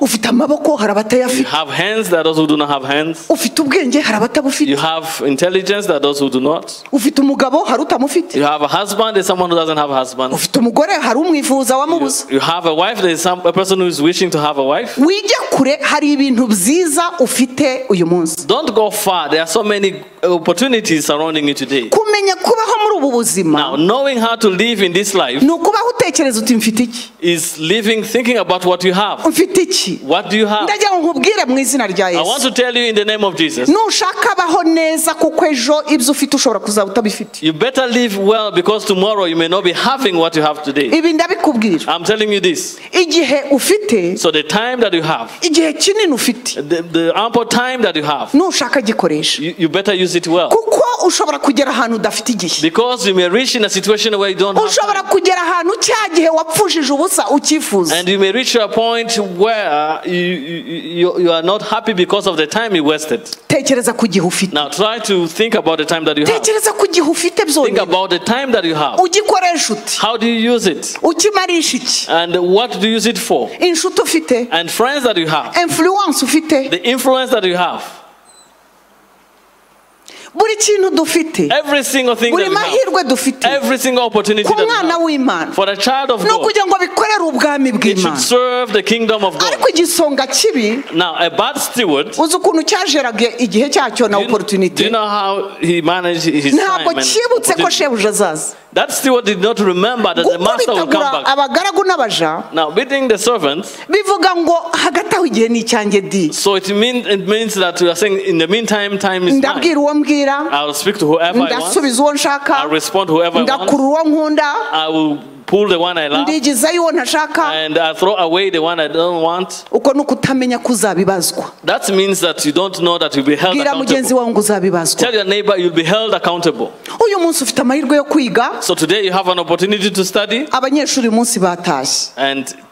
Ufite amaboko hari You abatayafite have hands, there are those who do not have hands. ufite ubwenge hari abatabufite You have intelligence, there are those who do not. ufite umugabo hari utamufite You have a husband, there's someone who doesn't have a husband. ufite umugore hari umwifuza wamubuzawijya You have a wife, there's some, a person who is wishing to have a wife. wijya kure hari ibintu byiza ufite uyu munsi Don't go far. There are so many opportunities surrounding you today. kumenya kubaho ubu buzima knowing how to live in this life ni ukubaho utekereza uti mfite iki is living thinking about what you have. mfite iki What do you have? ndagira ngo nkubwire mu izina rya I want to tell you in the name of Jesus. nushaka abaho neza kuko ejo ibyo ufite ushobora kuzaba utabifite You better live well because tomorrow you may not be having what you have today. ibi ndabikubwira I'm telling you this. igihe ufite So the time that you have, igihe kinini ufite the, the ample time that you have, nushaka gikoresha you, you better use it well. kuko ushobora kugera ahantu udafite igihe Because you may reach in a situation where you don't ushobora kugera ahantu cya gihe wapfushije ubusa ucyifuza And you may reach a point where you, you, you, you are not happy because of the time you wasted. tekereza ku gihe ufite Now try to think about the time that you have. tekereza ku gihe ufite Think byonyine about the time that you have. ugikoresha uti How do you use it? ukimarisha iki And what do you use it for? inshuti ufite And friends that you have. influence ufite The influence that you have. Buri kintu dufite Every single thing buri mahirwe dufite Every single opportunity ku mwana w'imana For the child of ni God. ukugira ngo bikorere ubwami It bw'imana serve the kingdom of God. ariko igisonga kibi Now, a bad steward, uzi ukuntu cyajeraga igihe cyacyo na you, do opportunity you know how he managed his ntabwo time? And cyibutse ko opportunity? shebuja azaza that steward did not remember that the master will come back. abagaragu n'abaja Now, beating the servants, bivuga ngo hagati aho igihe ni icyanjye di so it, mean, it means that we are saying, in the meantime, time is mine. ndabwira uwo mbwira I'll speak to whoever I want. ndasubiza uwo I'll respond to whoever I want. ndakurura uwo nkunda I will pull the one I love. uwo ntashaka And I throw away the one I don't want. uko ni ukutamenya ko uzabibazwa That means that you don't know that you'll be held bwira mugenzi accountable. wawe ngo uzabibazwa Tell your neighbor you'll be held accountable. uyu munsi ufite amahirwe yo kwiga So today you have an opportunity to study, abanyeshuri uyu munsi batashye and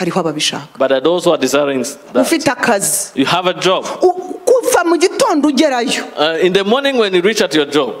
hariho ababishaka But there are those who are desiring that. ufite akazi You have a job. Kuva mu gitondo ugerayo Uh, in the morning when you reach at your job,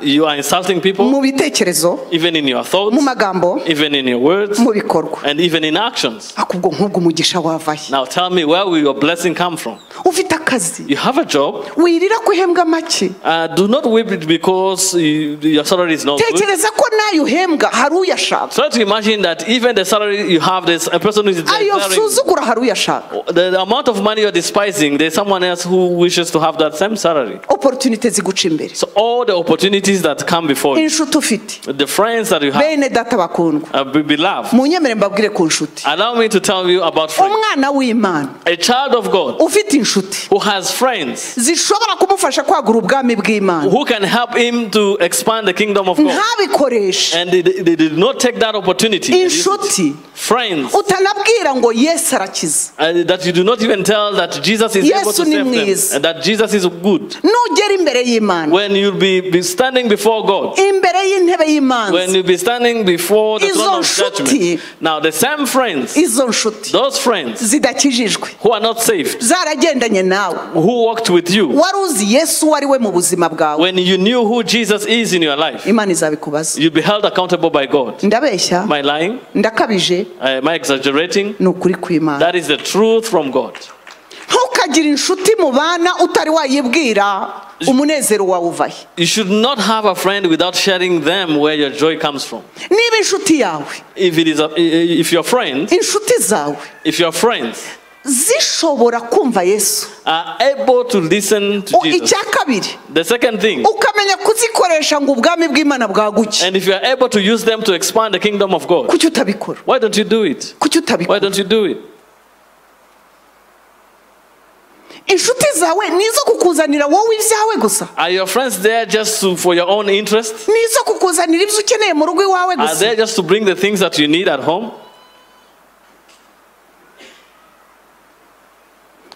you are insulting people, mu bitekerezo even in your mu thoughts, magambo even in your words, mu bikorwa and even in actions. akubwo nk'ubwo umugisha wavaye Now tell me, where will your blessing come from? ufite akazi You have a job. wirira kuhembwa uhembwa make Uh, do not weep it because you, your salary is not good. tekereza ko nayo uhembwa hari uyashaka Try to imagine that even the salary you have, there's a person who is ayo desiring usuzugura hari uyashaka the amount of money you're despising. There's someone else who wishes to have that same salary. oporutunite ziguca imbere So all the opportunities that come before you, inshuti ufite the friends that you have, bene data bakundwa uh, be beloved. munyemere mbabwire ku nshuti Allow me to tell you about friends. umwana w'imana A child of God ufite inshuti who has friends zishobora kumufasha kwagura ubwami bw'imana who can help him to expand the kingdom of God. ntabikoreshe And they, they did not take that opportunity. They inshuti Friends utanabwira ngo yesu arakiza uh, that you do not even tell that Jesus is able to save them and that Jesus is good. nugera imbere y'imana. When you'll be, be standing before God, imbere y'intebe when you'll be standing before the throne of judgment. Now, the same friends, izo nshuti. those friends zidakijijwe. who are not saved, zaragendanye nawe. who walked with you, wari uzi yesu uwo ari we mu buzima bwawe. when you knew who Jesus is in your life, imana izabikubaza you'll be held accountable by God. ndabeshya. Am I lying? ndakabije. Uh, am I exaggerating? ni ukuri kw'imana That is the truth from God. ntukagire inshuti mubana utari wayibwira umunezero wawe uvahe You should not have a friend without sharing them where your joy comes from. niba inshuti yawe If it is a, if your friends, inshuti zawe if your friends zishobora kumva yesu. Are icya kabiri ukamenya kuzikoresha ngo ubwami bw'imana bwaguke. Are kuki utabikora? Kuki utabikora? Inshuti zawe ni izo kukuzanira wowe ibyawe gusa. Are your friends there just to, for your own interest? ni izo kukuzanira ibyo ukeneye mu rugo iwawe Are gusa. they just to bring the things that you need at home?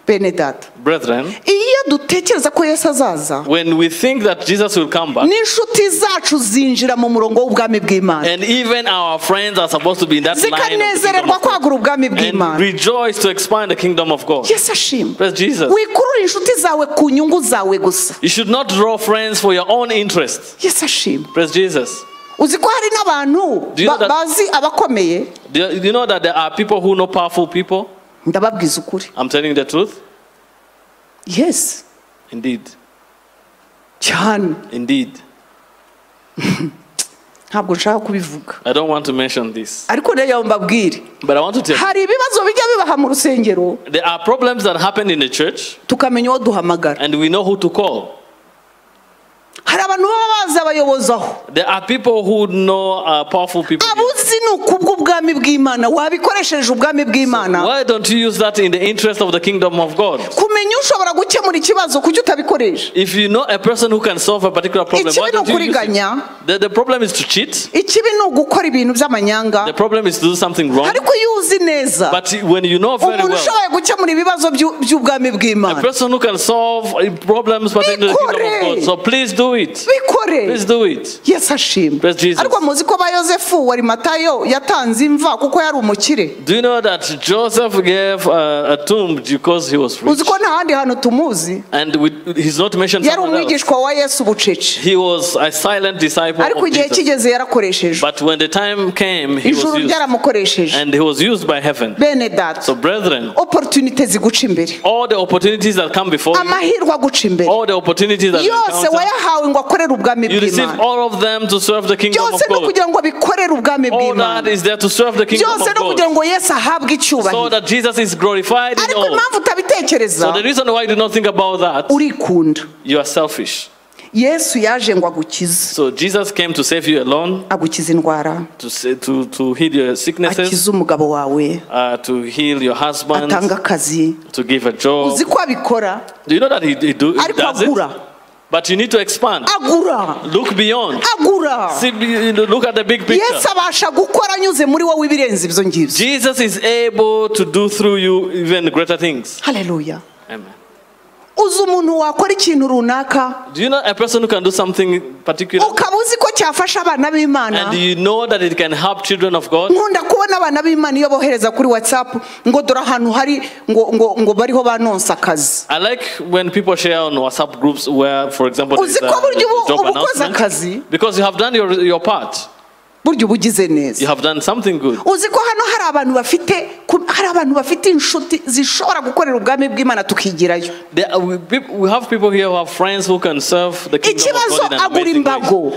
Bene data Brethren, iyo dutekereza ko yesu azaza when we think that Jesus will come back, n'inshuti zacu zinjira mu murongo w'ubwami bw'imana and even our friends are supposed to be in that line of the kingdom zikanezererwa kwagura ubwami bw'imana rejoice to expand the kingdom of God. yesu ashimwe Praise Jesus. wikurura inshuti zawe ku nyungu zawe gusa You should not draw friends for your own interest. yesu ashimwe Praise Jesus. uzi ko hari n'abantu Do you know ba- that- bazi abakomeye do you know that there are people who know powerful people? Ndababwiza ukuri I'm telling you the truth. yes Indeed. cyane Indeed. ntabwo nshaka kubivuga I don't want to mention this. ariko rero mbabwire But I want to tell hari ibibazo bijya bibaha mu rusengero there are problems that happen in the church, tukamenya uwo duhamagara and we know who to call. Hari abantu baba bazi abayobozi There are people who know uh, powerful people. abo ni ukubw'ubwami bw'imana wabikoresheje ubwami bw'imana Why don't you use that in the interest of the kingdom of God? kumenya ushobora gukemura ikibazo kuki utabikoresha If you know a person who can solve a particular problem, why don't you use it? The, the problem is to cheat. ikibi ni ugukora ibintu by'amanyanga The problem is to do something wrong. ariko iyo uzi neza But when you know very umuntu well, ushoboye gukemura ibibazo by'u- by'ubwami a person who can solve problems pertaining to the kingdom of God. So please do it. Bikore Please do it. yesu ashimwe Praise Jesus. ariko muzi ko ba yosefu wari matayo yatanze imva kuko yari umukire Do you know that Joseph gave uh, a tomb because he was rich? uzi ko nta handi hantu tumuzi And we, he's not mentioned yari somewhere else. umwigishwa wa yesu bucece He was a silent disciple ariko of igihe Jesus. kigeze yarakoreshejwe But when the time came, he was ijuru used. ryaramukoresheje And he was used by heaven. bene data So, brethren, oporutunite ziguca imbere all the opportunities that come before you, amahirwe aguca imbere all the opportunities that you yose encounter, wayahawe You receive all of them to serve the kingdom of God. All that is there to serve the kingdom of God. So that Jesus is glorified in all. So the reason why you do not think about that, you are selfish. So Jesus came to save you alone. To, to, to heal your sicknesses. Uh, to heal your husband. To give a job. Do you know that he, do, he does it? But you need to expand. agura Look beyond. agura See, look at the big picture. yesu abasha gukora anyuze muri wowe ibirenze ibyo ngibyo Jesus is able to do through you even greater things. haleluya Amen. Uzi umuntu wakora ikintu runaka Do you know a person who can do something particular? ukaba uzi ko cyafasha abana b'imana And you know that it can help children of God? nkunda kubona abana b'imana iyo bohereza kuri whatsapp ngo dore ahantu hari ngo ngo ngo bariho banonsa akazi I like when people share on WhatsApp groups where, for example, there's Uzi ko a, burya ubu- job uba ukoze akazi? announcement. Because you have done your, your part. Burya uba ugize neza. Uzi ko hano hari abantu bafite hari abantu bafite inshuti zishobora gukorera ubwami bw'imana tukigirayo. Ikibazo agura imbago.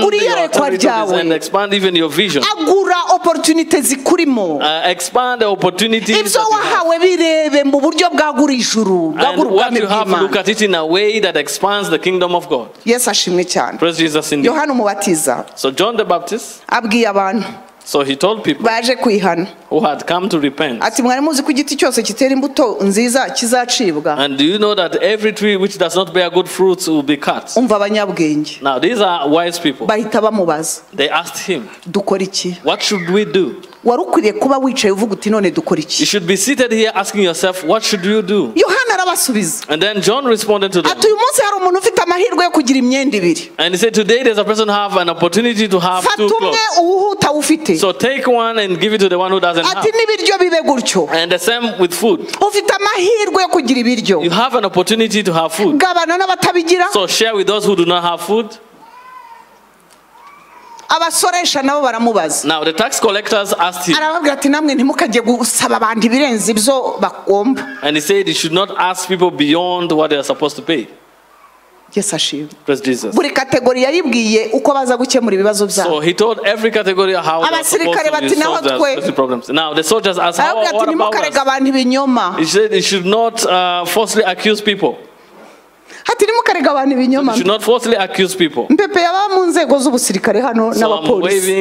Agura iyerekwa ryawe. agura oporutunite zikurimo. Uh, ibyo wahawe birebe mu buryo bwagura ijuru bwagura ubwami bw'imana. yesu ashimwe cyane. Yohana umubatiza So John the Baptist, so he told people baje kwihana who had come to repent. ati mwari muzi ko igiti cyose kitera imbuto nziza kizacibwa And do you know that every tree which does not bear good fruits will be cut? umva abanyabwenge Now, these are wise people. bahita bamubaza They asked him, dukora iki What should we do? wari ukwiriye kuba wicaye uvuga uti none dukora You should be seated here asking yourself, What should you do? yohana arabasubiza And then John responded to them. ati uyu munsi hari umuntu ufite amahirwe yo kugira imyenda ibiri And he said, Today there's a person who have an opportunity to have fata two umwe clothes. Utawufite So take one and give it to the one who doesn't ati have. n'ibiryo bibe gutyo And the same with food. ufite amahirwe yo kugira ibiryo You have an opportunity to have food. gabana n'abatabigira So share with those who do not have food. abasoresha nabo baramubaza Now the tax collectors asked him, arababwira ati namwe ntimukajye gusaba abantu ibirenze ibyo bagomba and he said you should not ask people beyond what they are supposed to pay. Yesu ashimwe Praise Jesus. buri kategori yayibwiye uko baza gukemura ibibazo byabo. So he told every category how Abasirikare bati, "Naho twe." Now the soldiers asked, how, what about us? He said he should not uh, falsely accuse people. ati ntimukarega abantu ibinyoma. Mpepe yaba mu nzego z'ubusirikare hano n'abapolisi.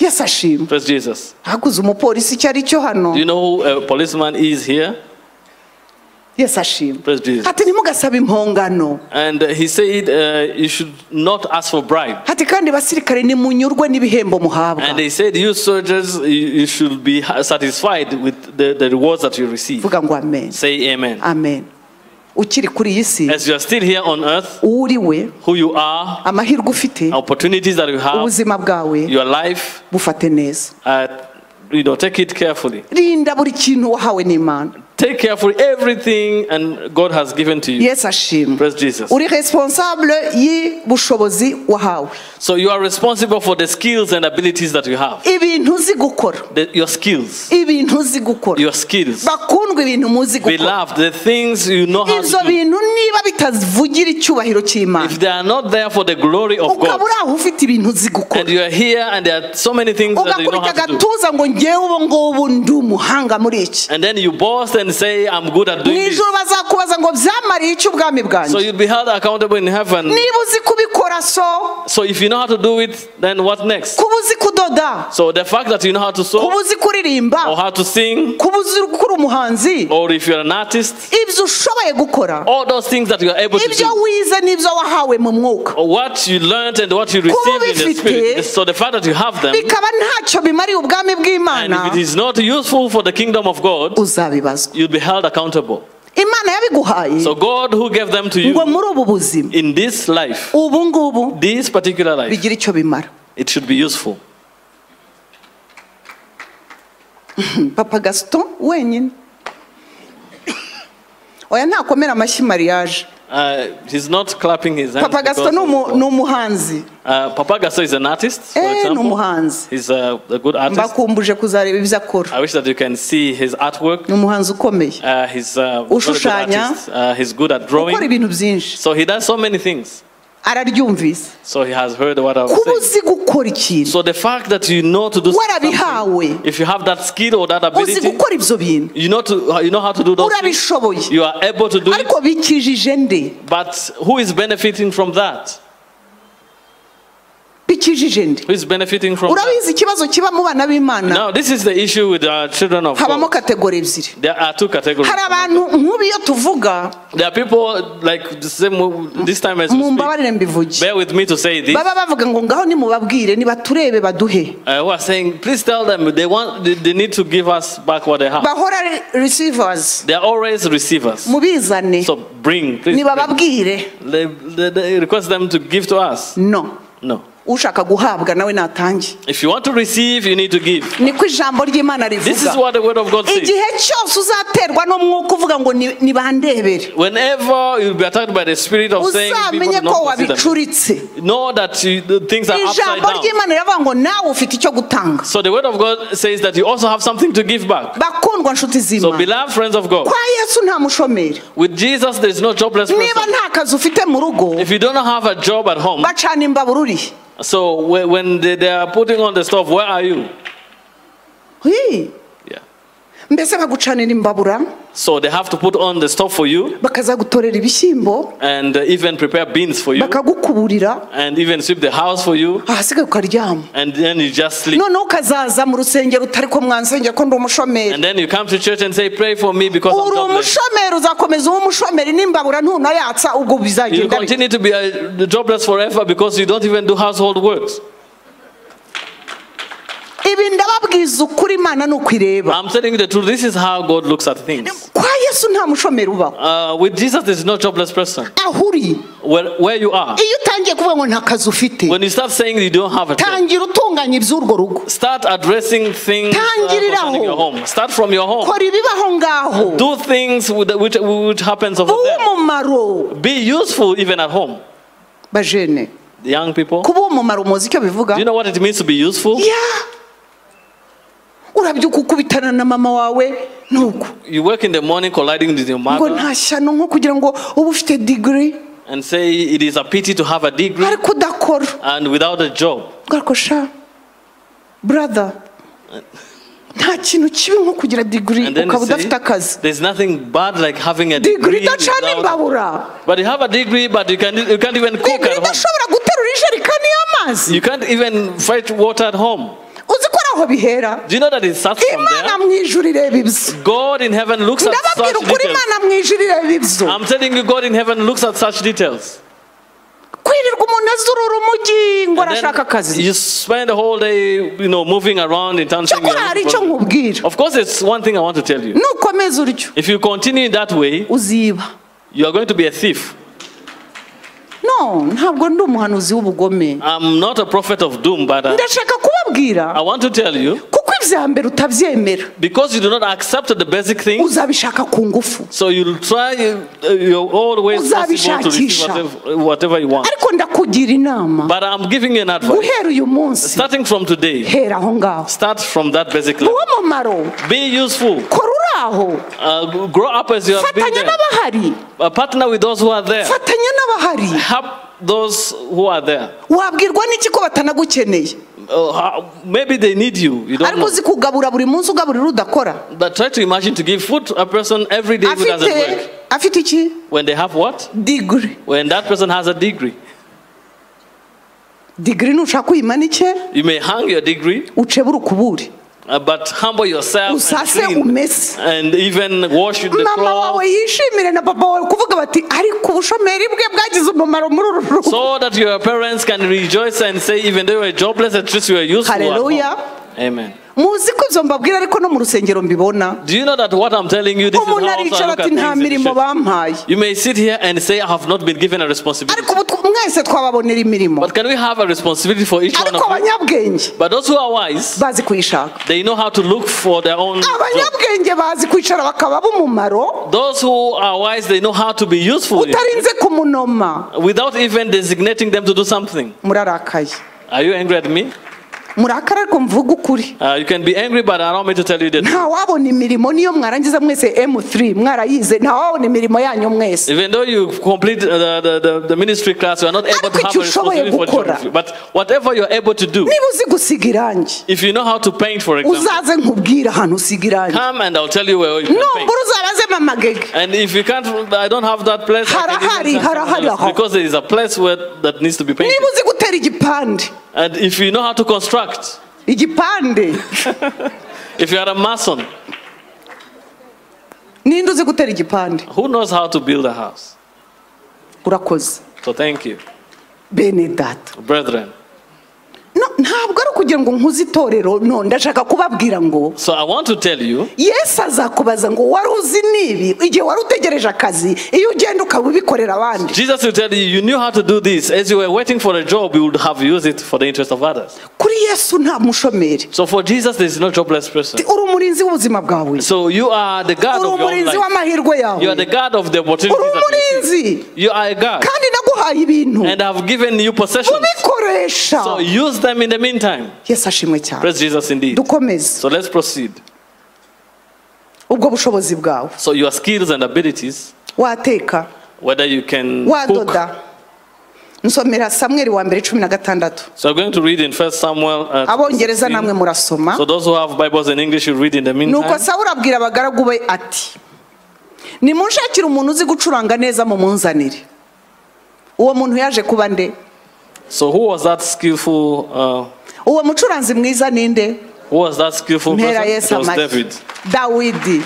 yesu ashimwe hakuze umupolisi icyo ari cyo hano Do you know who a policeman is here? Yesu ashimwe Praise Jesus. ati ntimugasabe impongano And uh, he said uh, you should not ask for bribe. ati kandi basirikare nimunyurwe n'ibihembo muhabwa And he said, You soldiers, you, you should be satisfied with the, the rewards that you receive. vuga ngo amen Say amen. amen ukiri kuri iyi si As you are still here on earth, uwo uri we who you are, amahirwe ufite opportunities that you have, ubuzima bwawe your life, bufate neza uh, rinda buri kintu wahawe n'imana Take care for everything and God has given to you. yesu ashimwe Praise Jesus. uri responsable y'ubushobozi wahawe So you are responsible for the skills and abilities that you have. ibintu uzi gukora The, your skills. ibintu uzi gukora Your skills. bakundwa ibintu muzi gukora Beloved, the things you know how ibyo to do. bintu niba bitavugira icyubahiro cy'imana If they are not there for the glory of ukaba God, uri aho ufite ibintu uzi gukora and you are here and there are so many things that you know ugakubita how to do, agatuza ngo ngewe ubu ngubu ndi umuhanga muri iki and then you boast and say, I'm good at doing this. bazakubaza ngo byamariye iki ubwami So bwanjye you'll be held accountable in heaven. niba uzi kubikora so So if you know how to do it, then what next? kuba uzi kudoda So the fact that you know how to kuba sew, uzi kuririmba or how to sing, kuba uzi gukora umuhanzi or if you're an artist, ibyo ushoboye gukora all those things that you are able to ibyo do. wize n'ibyo wahawe mu mwuka Or what you learned and what you received in the spirit. So the fact that you have them, bikaba ntacyo bimariye ubwami and bw'imana if it is not useful for the kingdom of God, uzabibazwa you'll be held accountable. imana yabiguhaye. So God who gave them to ngo you muri ubu buzima. in this life, ubu ngubu this particular life, bigira icyo bimara. it should be useful. papa gaston wenyine. Oya ntakomera amashyi mariage. Uh, he's not clapping his hands. papa because ni umuhanzi Uh, Papa Gaston is an artist, for Eh, ni umuhanzi He's a, a good artist. mbakumbuje kuzareba ibyo akora I wish that you can see his artwork. ni umuhanzi ukomeye Uh, Ushushanya. artist. He's good at ukora ibintu byinshi So he does so many things. araryumvise So he has heard what I was kuba saying. uzi gukora ikintu So the fact that you know to do warabihawe if you have that skill or that uzi ability, gukora ibyo bintu you know to you know how to do those urabishoboye You are able to do it. ariko bikijije nde But who is benefiting from that? Bikijije nde Who is benefiting from urabizi ikibazo kiba mu bana b'imana Now this is the issue with our children of habamo God. kategori ebyiri There are two categories. hari abantu nk'ubu iyo tuvuga There are people like the same this time as we speak. mumbabarire mbivuge Bear with me to say this. baba bavuga ngo ngaho nimubabwire nibaturebe baduhe Uh, who are saying, please tell them they want they, they need to give us back what they have. bahora receivers They are always receivers. mubizane So bring, please. Nibababwire request them to give to us. no No. Ushaka guhabwa nawe natange If you want to receive, you need to give. niko ijambo ry'imana This is rivuga what the word of God says. igihe cyose uzaterwa n'umwuka uvuga ngo nibandebere Whenever you'll be attacked by the spirit of saying uzamenye ko wabicuritse know that you, the things are upside ijambo down. ry'imana riravuga ngo nawe ufite icyo gutanga So the word of God says that you also have something to give back. bakundwa nshuti So beloved friends of God, kwa yesu nta mushomeri with Jesus there is no jobless niba person. nta kazi ufite mu rugo If you don't have a job at home, bacana imbabura uri so when they, are putting on the stuff, where are you? Hii. Mbese bagucanira imbabura So they have to put on the stuff for you bakazagutorera ibishyimbo and even prepare beans for you bakagukuburira and even sweep the house for you ahasigaye ukaryama and then you just sleep. noneho ukazaza mu rusengero utari ko mwansengera ko ndi umushomeri And then you come to church and say, pray for me because uri umushomeri uzakomeza uba umushomeri n'imbabura ntunayatsa ubwo You bizagenda bite? continue to be uh, jobless forever because you don't even do household works. Ibi ndababwiza ukuri imana ni uko ireba I'm telling you the truth. This is how God looks at things. kwa yesu nta mushomeri ubaho Uh, with Jesus, there's no jobless person. aho uri Where, where you are, iyo utangiye kuvuga ngo nta kazi ufite when you start saying you don't have a job, tangira utunganya iby'urwo rugo start addressing things uh, your home. Start from your home. kora ibibaho ngaho Do things which, which happens over there. Be useful even at home. bajene The young people. kuba uw'umumaro muzi icyo bivuga Do you know what it means to be useful? ya urabyuka ukubitana na mama wawe? Nuko. You work in the morning colliding with your ngo mother nta shyano nko kugira ngo ube ufite degree. And say it is a pity to have a degree ariko udakora. and without a job. ariko sha brother. Nta kintu kibi nko kugira degree ukaba udafite akazi. there's nothing bad like having a degree degree. idacana imbabura. But you have a degree, but you, can, you can't even cook at home. idashobora guterura ijerikani y'amazi. You can't even fetch water at home. uzi bihera Do you know that it starts from imana there? mu ijuru ireba ibyo God in heaven looks at such details. imana mu ijuru ireba ibyo I'm telling you, God in heaven looks at such details. kwirirwa umuntu azurura umujyi ngo And arashaka then akazi you spend the whole day, you know, moving around in town. saying cyakora hari icyo nkubwira Of course, it's one thing I want to tell you. nukomeza If you continue in that way, uziba you are going to be a thief. No ntabwo ndi umuhanuzi w'ubugome. Uh, ndashaka kubabwira. Ibya mbere utabyemera because you do not accept the basic things, uzabishaka ku ngufu so you'll try uh, your all ways possible to receive whatever, whatever you want. ariko ndakugira inama But I'm giving you an advice. guhera uyu munsi Starting from today, hera aho ngaho start from that basic level. Be useful. kora Uh, grow up as you have been there. n'abahari Uh, partner with those who are there. fatanya n'abahari Help those who are there. wabwirwa n'iki ko batanagukeneye Uh, maybe they need you. You don't know. uzi kugabura buri munsi ugaburira udakora But try to imagine to give food to a person every day who doesn't work. afite iki When they have what? Degree. When that person has a degree. digiri nushaka uyimanike You may hang your degree, ucebure ukubure uh, but humble yourself usase umese and even wash the mama clothes wawe yishimire na papa wawe kuvuga bati ariko ubushomeri bwe bwagize umumaro muri uru rugo so that your parents can rejoice and say, even though you were jobless, at least you were useful. at home." Hallelujah. Amen. Muzi ko ibyo mbabwira ariko no mu rusengero mbibona. Umuntu aricara ati nta mirimo bampaye. Ariko ubu mwese twababonera imirimo. Ariko abanyabwenge bazi kuyishaka. abanyabwenge bazi kwicara bakaba b'umumaro utarinze kumunoma. Murarakaye. Murakara ariko mvuga ukuri Uh, you can be angry, but allow me to tell you that nta wabona imirimo niyo mwarangiza mwese M3 mwarayize nta wabona imirimo yanyu mwese even though you complete the, the, the, the ministry class, you are not able to Ariko have icyo a ushoboye gukora. geography. But whatever you're able to do, niba uzi gusiga irangi if you know how to paint, for example, uzaze nkubwire ahantu usiga irangi come and I'll tell you where you can paint. numbura uzabaze mamagege And if you can't, I don't have that place. I can Harahari, harahari aho. because there is a place where that needs to be painted. niba uzi igipande And if you know how to construct, igipande if you are a mason, ninde uzi gutera igipande who knows how to build a house? urakoze. So thank you, bene data brethren. Ntabwo ari ukugira ngo nkuze itorero no ndashaka kubabwira ngo So I want to tell you, yesu azakubaza ngo wari uzi n'ibi igihe wari utegereje akazi iyo ugenda ukaba ubikorera abandi Jesus will tell you, you knew how to do this. As you were waiting for a job, you would have used it for the interest of others. kuri yesu nta mushomeri So for Jesus, there is no jobless person. uri umurinzi w'ubuzima bwawe So you are the God uri of your own umurinzi life. w'amahirwe You are yawe the God of the opportunities uri umurinzi You are a God. kandi naguhaye ibintu And I have given you possessions. ubikoresha So use them in the meantime. yesu ashimwe cyane Praise Jesus indeed. dukomeze So let's proceed. ubwo bushobozi bwawe So your skills and abilities, wateka whether you can wadoda nsomera samweri wa mbere cumi na gatandatu So I'm going to read in First Samuel. Uh, abongereza 16. namwe murasoma So those who have Bibles in English, read in the nuko meantime. sawuli abwira abagaragu be ati nimunshakire umuntu uzi gucuranga neza mu munzanire uwo muntu yaje kuba nde So who was that skillful? Uh, uwo mucuranzi mwiza ninde who was that skillful person? It yesu was David. dawidi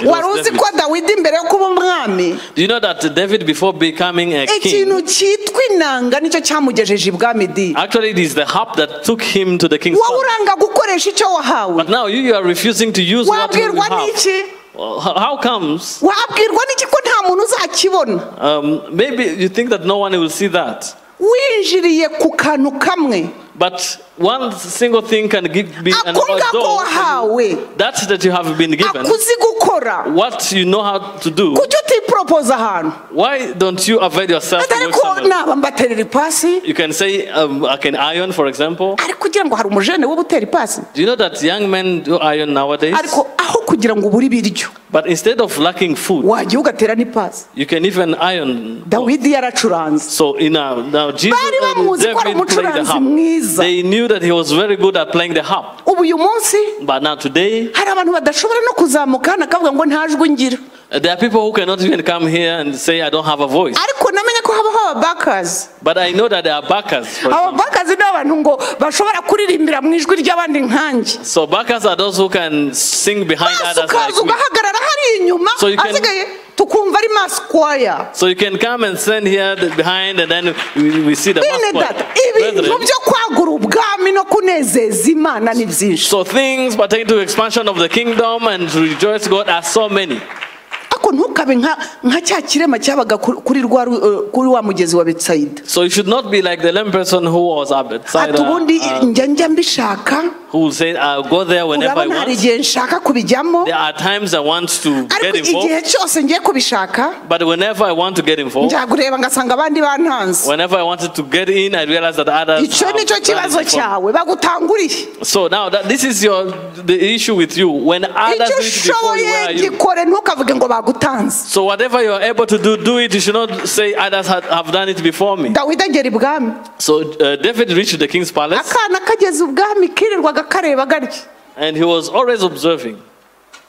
It wari uzi ko dawidi mbere yo kuba umwami Do you know that David, before becoming a ikintu cyitwa inanga ni cyo cyamugejeje ibwami di actually it is the harp that took him to the king's wowe uranga gukoresha icyo wahawe But now you, you are refusing to use what you wabwirwa have. n'iki Well, how comes? wabwirwa n'iki ko nta muntu uzakibona Um, maybe you think that no one will see that. winjiriye ku kantu kamwe But one single thing can give be an ako ngako door. wahawe That that you have been given. What you know how to do. kuki utiporopoza ahantu Why don't you avail yourself to atari work ko somewhere? naba mbaterera You can say, um, I can iron, for example. ariko kugira ngo hari umujene wo Do you know that young men do iron nowadays? Kugira ngo ubure ibiryo But instead of lacking food, wajya ugatera n'ipasi you can even iron. dawidi yaracuranze So in a, now Jesus Bari bamuzi ko ari umucuranzi mwiza. They knew that he was very good at playing the harp. ubu uyu munsi But now today, hari abantu badashobora no kuzamuka hano akavuga ngo nta jwi ngira there are people who cannot even come here and say, I don't have a voice. ariko namenye ko habaho But I know that there are backers. Ababakazi ni abantu ngo bashobora kuririmbira mu ijwi ry'abandi nkanjye So backers are those who can sing behind others like ukaza me. ugahagarara hariya inyuma So you can- hasigaye tukumva ari So you can come and stand here behind and then we, we see the mass choir. ibintu byo kwagura ubwami no kunezeza imana ni byinshi So things pertaining to expansion of the kingdom and to rejoice God are so many. Ariko ntukabe nka nka cya kirema cyabaga kuri rwa eh, kuri wa mugezi wa betsayida So you should not be like the lame person who was at Bethsaida, ati ubundi uh, njya njya mbishaka who will say, I'll go there whenever I want. igihe nshaka kubijyamo There are times I want to get involved, cyose ngiye kubishaka but whenever I want to get involved, njya kureba ngasanga abandi bantanze whenever I wanted to get in, I realized that others icyo have nicyo done it kibazo before. So now that this is your the issue with you. When others do it before you, where are you? gikore ntukavuge ngo bagutanze So whatever you are able to do, do it. You should not say others have done it before me. dawidi agera ibwami So uh, David reached the king's palace akana kageze ubwami kirirwaga kareba garya and he was always observing.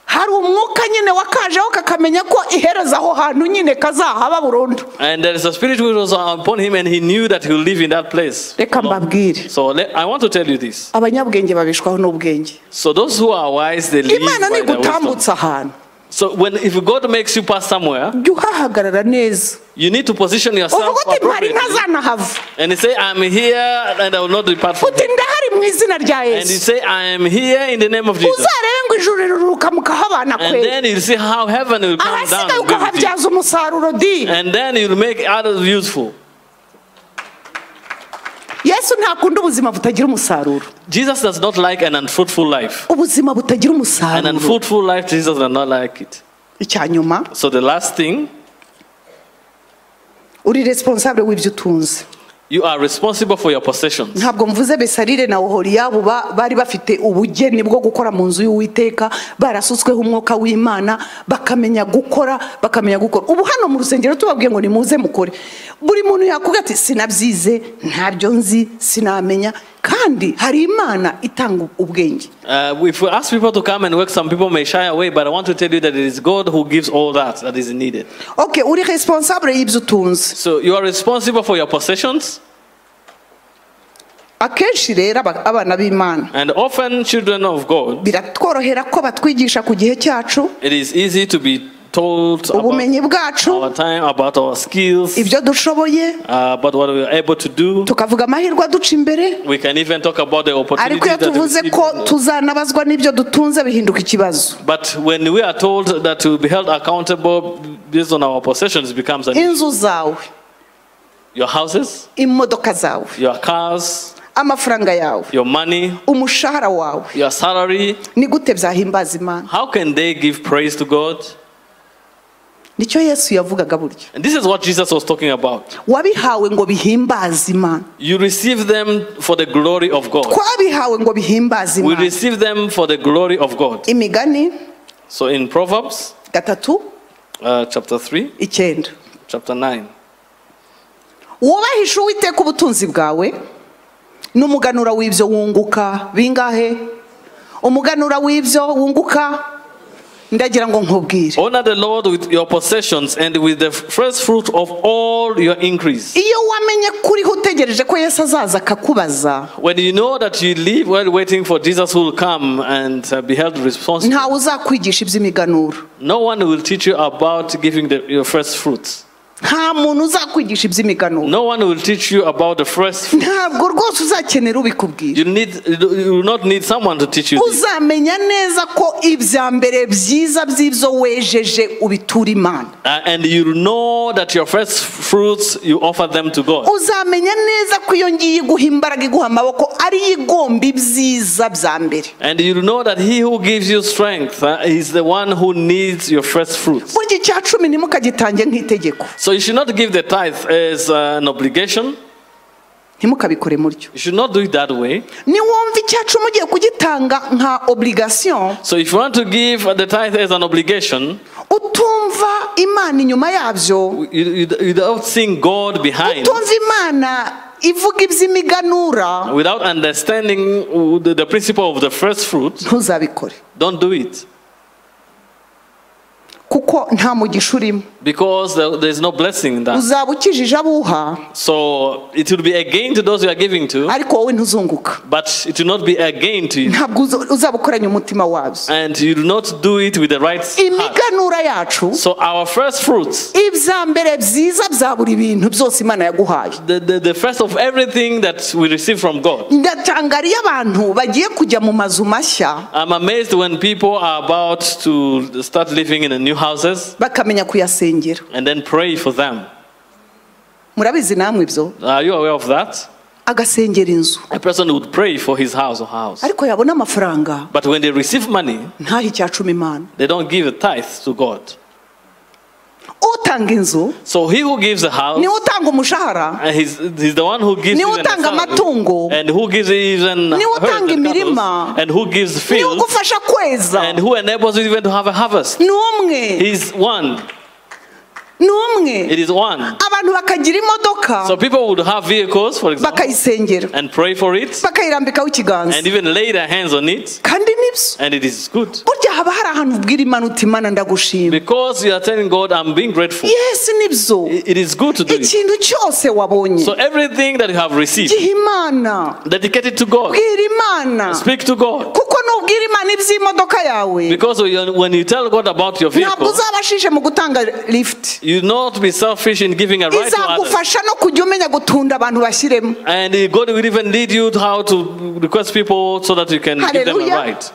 hari umwuka nyine wakajeho kakamenya ko ihereza aho hantu nyine kazahaba burundu And there is a spirit which was upon him and he knew that he will live in that place. reka mbabwire So let, I want to tell you this. abanyabwenge babishwaho n'ubwenge So those who are wise, they live imana wisdom. nigutambutsa ahantu So when if God makes you pass somewhere, jya uhahagarara neza you need to position yourself uvuga uti mpari ntazanahava And he say, I'm here and I will not depart from uti here. ndahari mu izina rya And he yesu say, I am here in the name of Jesus. uzarebe ngo ijuru riruruka mukahabana And then you see how heaven will come down. ahasigaye and be with you. ukahabyaza umusaruro di And then you'll make others useful. Yesu ntakunda ubuzima butagira umusaruro Jesus does not like an unfruitful life. ubuzima butagira An umusaruro unfruitful life, Jesus does not like it. icya nyuma So the last thing, uri responsable w'ibyo utunze you are responsible for your possessions. ntabwo mvuze besarire na oholiyabu ba- bari bafite ubugeni bwo gukora mu nzu y'uwiteka barasutsweho umwuka w'imana bakamenya gukora bakamenya gukora. Ubu hano mu rusengero tubabwiye ngo nimuze mukore. Buri muntu yakubwira ati sinabyize ntabyo nzi sinamenya. Kandi hari imana itanga ubwenge. Uh, if we ask people to come and work, some people may shy away, but I want to tell you that it is God who gives all that that is needed. okay uri responsable y'ibyo utunze. So you are responsible for your possessions, akenshi rero aba- abana b'imana and often children of God, biratworohera ko batwigisha ku gihe cyacu. it is easy to be ubumenyi bwacu ibyo dushoboye tukavuga amahirwe aduca imbere ariko iyo tuvuze ko tuzanabazwa n'ibyo dutunze bihinduka ikibazo inzu zawe imodoka zawe amafaranga yawe umushahara wawe ni gute byahimbaza imana How can they give praise to God? Ni cyo yesu yavugaga buryo And this is what Jesus was talking about. wabihawe ngo bihimbaze imana You receive them for the glory of God. twabihawe ngo bihimbaze We imana receive them for the glory of God. imigani So in Proverbs gatatu uh, chapter 3, icyenda chapter 9, wubahishe uwiteka ubutunzi bwawe n'umuganura w'ibyo wunguka bingahe umuganura w'ibyo wunguka ndagira ngo nkubwire honor the Lord with your possessions and with the first fruit of all your increase. iyo wamenye ko uriho utegereje ko yesu azaza akakubaza When you know that you live while waiting for Jesus who will come and uh, be held responsible, ntawe uzakwigisha iby'imiganuro no one will teach you about giving the, your first fruits. Nta muntu uzakwigisha iby'imiganuro No one will teach you about the first fruit. ntabwo rwose uzakenera ubikubwira You need you will not need someone to teach you this. uzamenya neza ko ibya mbere byiza by'ibyo wejeje ubitura imana Uh, and you know that your first fruits you offer them to God. uzamenya neza ko iyo ngiye iguha imbaraga iguha amaboko ari igomba ibyiza bya mbere And you know that he who gives you strength uh, is the one who needs your first fruits. burya icya cumi ntimukagitange nk'itegeko So you should not give the tithe as an obligation. ntimukabikore mutyo You should not do it that way. niwumva icya cumi ugiye kugitanga nka obligation So if you want to give the tithe as an obligation, utumva imana inyuma yabyo you, you, you don't think God behind utumva imana ivuga iby'imiganura without understanding the, the principle of the first fruit. ntuzabikore Don't do it. Kuko nta mugisha urimo. Because there's no blessing in that. uzaba ukijije abuha. So it will be a gain to those you are giving to, ariko wowe ntuzunguka. but it will not be a gain to you. ntabwo uza- uzaba ukoranye umutima wabyo And you will not do it with the right imiganura yacu So our first fruits, ibya mbere byiza bya buri bintu byose imana yaguhaye. the, the, the first of everything that we receive from God. ndatangara iyo abantu bagiye kujya mu mazu mashya. I'm amazed when people are about to start living in a new houses bakamenya kuyasengera and then pray for them. murabizi namwe ibyo Are you aware of that? agasengera inzu A person would pray for his house or house. ariko yabona amafaranga But when they receive money, ntahe icya cumi imana they don't give a tithe to God. Utanga inzu So he who gives a house, niwe utanga umushahara he's, he's the one who gives Niwe utanga amatungo. and who gives even Niwe utanga and imirima. and who gives niwe fields, ugufasha kweza and who enables you even to have a harvest. ni umwe He's one. ni umwe It is one. abantu bakagira imodoka So people would have vehicles, for example, bakayisengera and pray for it, bakayirambikaho ikiganza and even lay their hands on it, kandi nibyo and it is good. burya haba hari ahantu ubwira imana uti mana ndagushima Because you are telling God, I'm being grateful. yes nibyo It is good to do ikintu cyose wabonye So everything that you have received, giha imana dedicate it to God. bwira imana Speak to God. kuko nubwira imana iby'imodoka yawe Because when you- tell God about your ntabwo vehicle, uzabashije mu gutanga you not be selfish in giving a right to others. izagufasha no kujya umenya gutunda abantu bashyiremo And God will even lead you to how to request people so that you can Hallelujah. give them a right.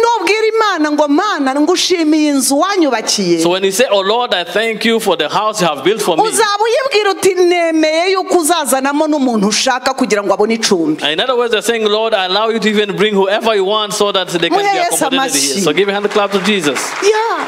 Nubwira imana ngo mana ngushimiye inzu wanyubakiye So when you say, Oh Lord, I thank you for the house you have built for me. uzaba uyibwira uti nemeye yuko uzazanamo n'umuntu ushaka kugira ngo abone icumbi In other words, they're saying, Lord, I allow you to even bring whoever you want so that they can be accommodated here. So give a hand clap to Jesus. Ya.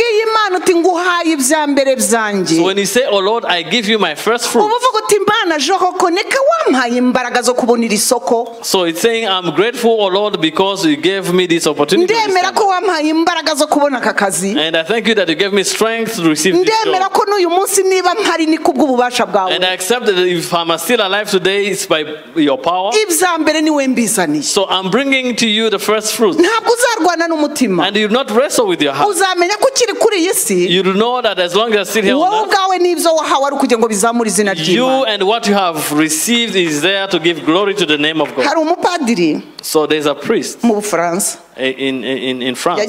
Ubwiye imana uti nguhaye ibya mbere byanjye So when you say, Oh Lord, I give you my first uba fruit. uvuga uti imana johoko neka wampaye imbaraga zo kubona iri soko So it's saying, I'm grateful, oh Lord, because you gave me this opportunity. ndemera ko wampaye imbaraga zo kubona aka kazi And I thank you that you gave me strength to receive this ndemera job. ko n'uyu munsi niba mpari ni kubw'ububasha bwawe And I accept that if I'm still alive today, it's by your power. ibya mbere ni we mbizaniye So I'm bringing to you the first fruit. ntabwo uzarwana n'umutima And you not wrestle with your heart. uzamenya ko ukiri kuri iyi si. Wowe ubwawe n'ibyo wahawe ari ukugira ngo bizamure izina ry'imana. hari umupadiri mu bufaransa. in, in, in France.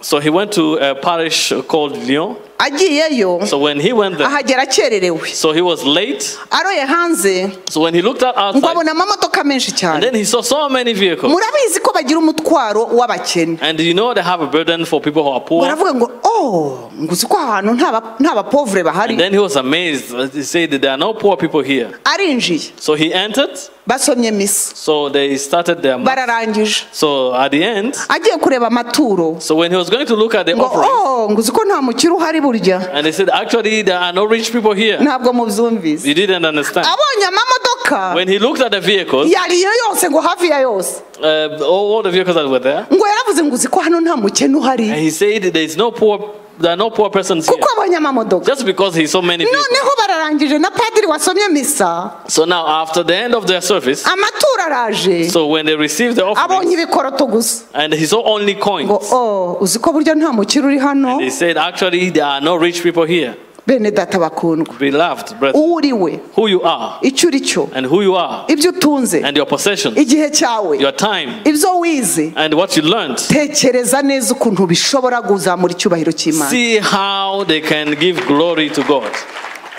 So he went to a parish called Lyon. Agiyeyo So when he went there, ahagera akererewe so he was late. aroye hanze So when he looked out ngo outside, abona amamodoka menshi and cyane then he saw so many vehicles. murabizi ko bagira umutwaro w'abakene And you know they have a burden for people who are poor. baravuga ngo oh nguzi ko ahantu hantu nta bahari And then he was amazed. He said that there are no poor people here. arinjiye So he entered. basomye misa So they started their mass. bararangije So at the end, agiye kureba amaturo so when he was going to look at the offering, oh ngo ko nta mukiri uhari and they said, actually, there are no rich people here. ntabwo mubyumvise You didn't understand. abonye amamodoka. When he looked at the vehicles, yariyo yose ngo hafi ya yose. uh, all, all the vehicles that were there, ngo yaravuze ngo uzi ko hano nta mukene uhari? and he said, there is no poor, there are no poor persons here. kuko Just because he saw many vehicles. noneho bararangije na padiri wasomye misa So now, after the end of their service, amaturo araje so when they received the abonye offering, ibikoroto gusa and he saw only coins, ngo oh uzi ko burya nta mukire uri hano They said, actually, there are no rich people here. Bene data bakundwa. Uwo uri we you are icyo uri cyo you are ibyo utunze. igihe cyawe. ibyo wize. you tekereza neza ukuntu bishobora kuzamura icyubahiro cy'imana.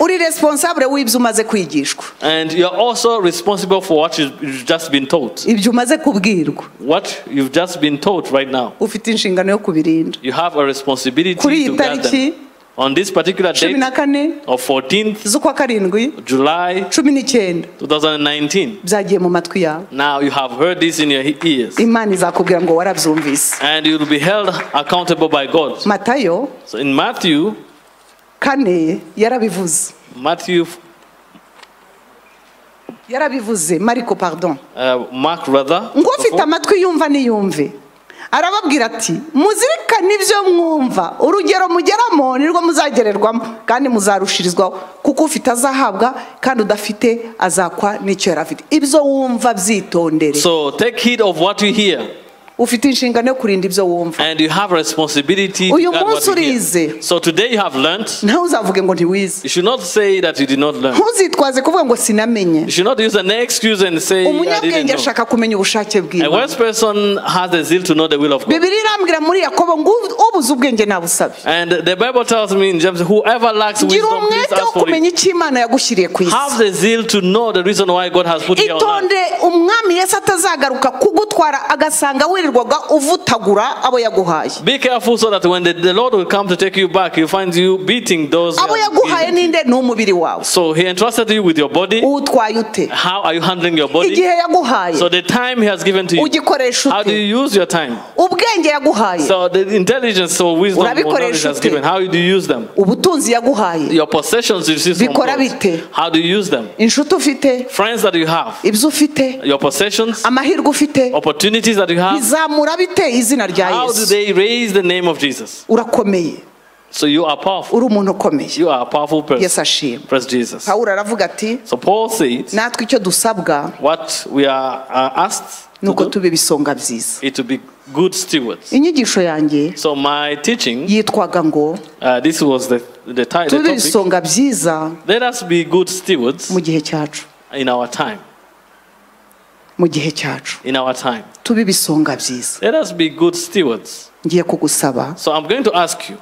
Uri responsable w'ibyo umaze kwigishwa. And you're also responsible for what you- you've just been taught. ibyo umaze kubwirwa. What you've just been taught right now. ufite inshingano yo kubirinda. You have a responsibility Kuri iyi tariki. On this particular cumi na date kane of 14th z'ukwa karindwi July cumi n'icyenda 2019, byagiye mu matwi yawe now you have heard this in your ears. imana izakubwira ngo warabyumvise. And you'll be held accountable by God. matayo So in Matthew, kane yarabivuze. Matthew, yarabivuze mariko pardon. Uh, Mark rather, ngo ufite amatwi yumva niyumve. Arababwira ati muzirikane ibyo mwumva. Urugero mugeramo nirwo muzagererwamo. Kandi muzarushirizwaho kuko ufite azahabwa kandi udafite azakwa n'icyo yari afite ibyo wumva byitondere. So take heed of what you hear. Ufite inshingano yo kurinda ibyo wumva And you have responsibility Uyu munsi urize. So today you have learned. nawe uzavuge ngo ntiwize You should not say that you did not learn. ntuzitwaze kuvuga ngo sinamenye You should not use an excuse and say, umunyabwenge know. ashaka kumenya ubushake A bwiwe wise person has the zeal to know the will of God. bibiliya irambwira muri yakobo ngo ubuze ubwenge nabusabe And the Bible tells me in James, whoever lacks wisdom, please ask for it. Have the zeal to know the reason why God has put you on itonde umwami yesu atazagaruka kugutwara agasanga uvutagura abo yaguhaye. Be careful so that when the, the Lord will come to take you back, He finds you beating those. abo yaguhaye ninde? Ni umubiri wawe. So He entrusted you with your body. uwutwaye ute? How are you handling your body? igihe yaguhaye. So the time He has given to you, ugikoresha how do you use your time? ubwenge yaguhaye. So the intelligence or wisdom or knowledge has given, how do you use them? ubutunzi yaguhaye. Your possessions you receive Bikora bite? how do you use them? inshuti ufite? Friends that you have, ibyo ufite? Your possessions, amahirwe ufite? Opportunities that you have, bite izina rya how do yesu they raise the name of Jesus? urakomeye So you are powerful. uri umuntu ukomeye You are a powerful person. ashima Praise Jesus. pawulo aravuga ati So Paul says, natwe icyo dusabwa what we are uh, asked ni to uko do tuba ibisonga byiza is to be good stewards. inyigisho yanjye So my teaching, yitwaga ngo uh, this was the the, tube topic. ibisonga byiza Let us be good stewards mu gihe cyacu in our time. Mu gihe cyacu In our time. tube ibisonga byiza Let us be good stewards. ngiye kugusaba So I'm going to ask you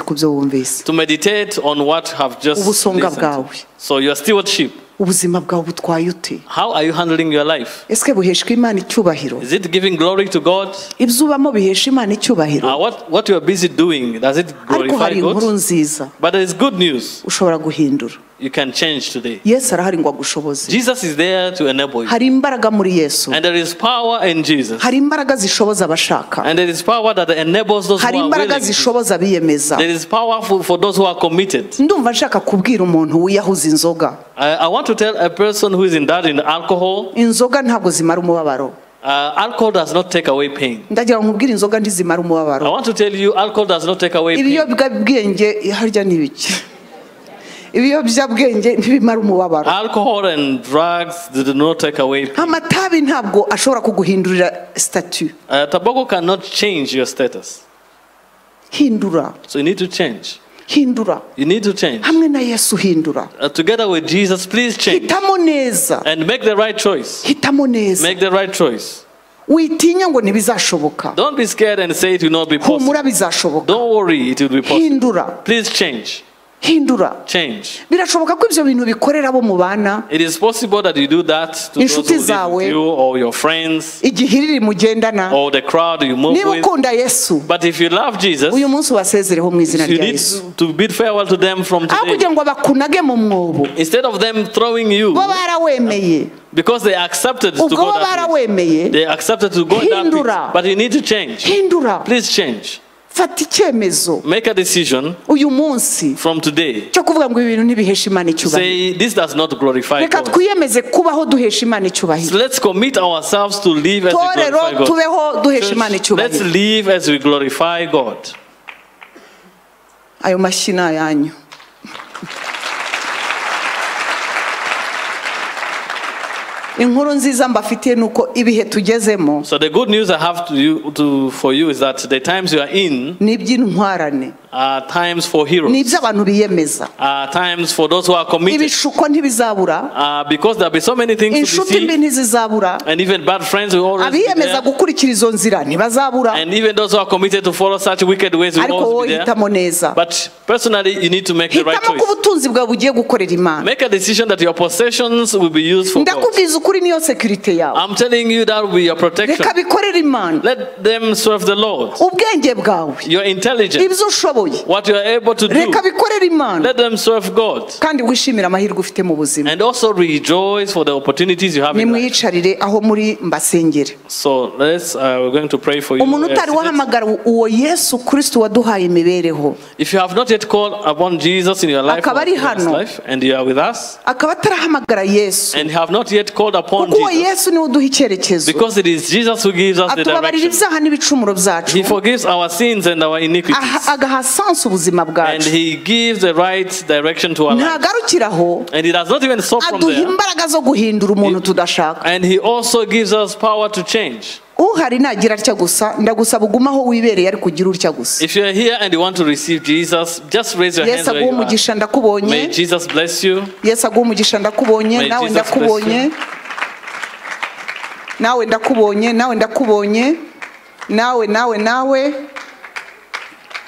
ku byo wumvise to meditate on what have just Ubusonga bwawe. So your stewardship. ubuzima bwawe butwaye ute How are you handling your life? ese buheshwa imana icyubahiro Is it giving glory to God? ibyo ubamo bihesha imana icyubahiro Uh, what, what you are busy doing, does it ariko glorify hari inkuru God? nziza But there is good news. ushobora guhindura You can change today. yesu arahari ngo agushoboze Jesus is there to enable you. hari imbaraga muri yesu And there is power in Jesus. hari imbaraga zishoboza abashaka And there is power that enables those who hari are imbaraga willing. zishoboza abiyemeza There is power for, for those who are committed. ndumva nshaka kubwira umuntu wiyahuza inzoga I, I want to tell a person who is in that in alcohol, inzoga ntabwo zimara umubabaro uh, alcohol does not take away pain. ndagira nkubwire inzoga ntizimara I umubabaro want to tell you, alcohol does not take away pain. ibiyobyabwenge harya ni ibiki ibiyobyabwenge ntibimara umubabaro Alcohol and drugs do not take away amatabi ntabwo ashobora kuguhindurira sitatu Uh, tobacco cannot change your status. hindura So you need to change. hindura You need to change. hamwe na yesu hindura Uh, together with Jesus, please change. hitamo neza And make the right choice. hitamo neza Make the right choice. witinya ngo ntibizashoboka Don't be scared and say it will not be possible. humura bizashoboka Don't worry, it will be possible. hindura Please change. hindura. Birashoboka ko ibyo bintu bikorera abo mubana inshuti zawe. igihe iriri mugendana. Niba ukunda yesu. Uyu munsi wasezereho mu izina rya yesu. aho kugira ngo bakunage mu mwobo. Bo barawemeye. Because they accepted to go that way. They accepted to go that way. But you need to change. Please change. Fata icyemezo Make a decision uyu munsi from today. cyo kuvuga ngo ibi bintu ntibihesha imana icyubahiro Say, this does not glorify reka twiyemeze kubaho duhesha imana So icyubahiro let's commit ourselves to live as we glorify God. tubeho duhesha imana Church, let's icyubahiro live as we glorify God. ayo mashyi ni ayanyu inkuru nziza mbafitiye ni uko ibihe tugezemo So the good news I have to you to for you is that the times you are in ni iby'intwarane. Uh, times for heroes. Uh, times for those who are committed. Uh, because there will be so many things to be. And even bad friends will always be there. And even those who are committed to follow such wicked ways. But personally, you need to make the right choice. Make a decision that your possessions will be used for I'm telling you that will be your protection. Let them serve the Lord. Your intelligence ushoboye what you are able to do, reka bikorere imana. let them serve God. kandi wishimire amahirwe ufite mu buzima. And also rejoice for the opportunities you have nimwiyicarire aho muri mbasengere. So let's, uh, we're going to pray for you. umuntu utari wahamagara uwo yesu kirisito waduhaye imibereho. If you have not yet called upon Jesus in your life, Akaba ari hano. and you are with us, akaba atarahamagara yesu. and have not yet called upon kuko Jesus, yesu niwe uduha icyerekezo. because it is Jesus who gives us the atubabarira direction. ibyaha n'ibicumuro byacu. He forgives our sins and our iniquities, sansi ubuzima and bwacu. He gives the right direction to our life. ntagarukira aho And He does not even stop from aduha there. imbaraga zo guhindura umuntu tudashaka. And He also gives us power to change. uhari nagira atya gusa? Ndagusaba ugume aho wibereye ariko ugira utya gusa? If you are here and you want to receive Jesus, just raise your hands yesu where aguha you are. umugisha ndakubonye. May Jesus bless you. yesu aguha umugisha ndakubonye. Nawe ndakubonye. nawe ndakubonye nawe ndakubonye. Nawe nawe nawe.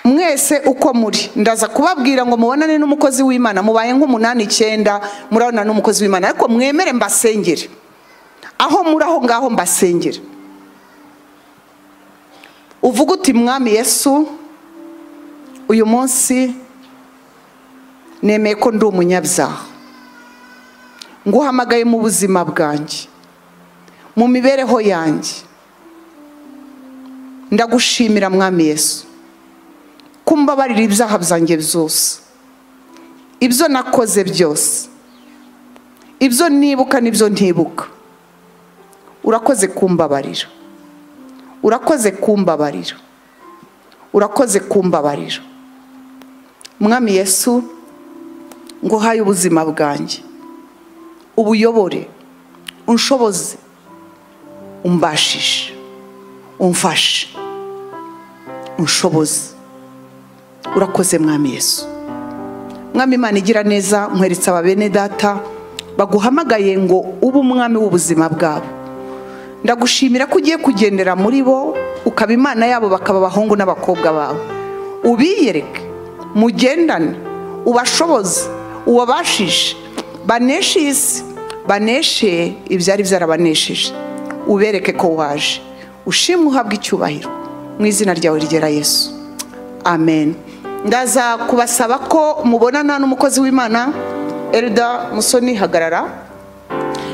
Mwese uko muri. Ndaza kubabwira ngo mubonane n'umukozi w'imana. Mubaye nk'umunani icyenda murabona n'umukozi w'imana. Ariko mwemere mbasengere. Aho muri aho ngaho mbasengere. Uvuga uti mwami yesu uyu munsi nemeye ko ndi umunyabyaha. Nguhamagaye mu buzima bwanjye mu mibereho yanjye. Ndagushimira mwami yesu. Ko umbabarira ibyaha byanjye byose. Ibyo nakoze byose. Ibyo nibuka n'ibyo ntibuka. Urakoze kumbabarira. Urakoze kumbabarira. Urakoze kumbabarira. Mwami yesu nguhaye ubuzima bwanjye. Ubuyobore. Unshoboze. Umbashije umfashe. Unshoboze. Urakoze mwami yesu. Mwami imana igira neza nkweretse aba bene data baguhamagaye ngo ube umwami w'ubuzima bwabo. Ndagushimira ko ugiye kugendera muri bo ukaba imana yabo bakaba abahungu n'abakobwa bawe. Ubiyereke mugendane ubashoboze ubabashishe baneshe isi baneshe ibyari byarabanesheje. Ubereke ko waje. Ushimwe uhabwa icyubahiro. Mu izina ryawe rigera yesu. Amen. Ndaza kubasaba ko mubonana n'umukozi w'imana erida musoni hagarara.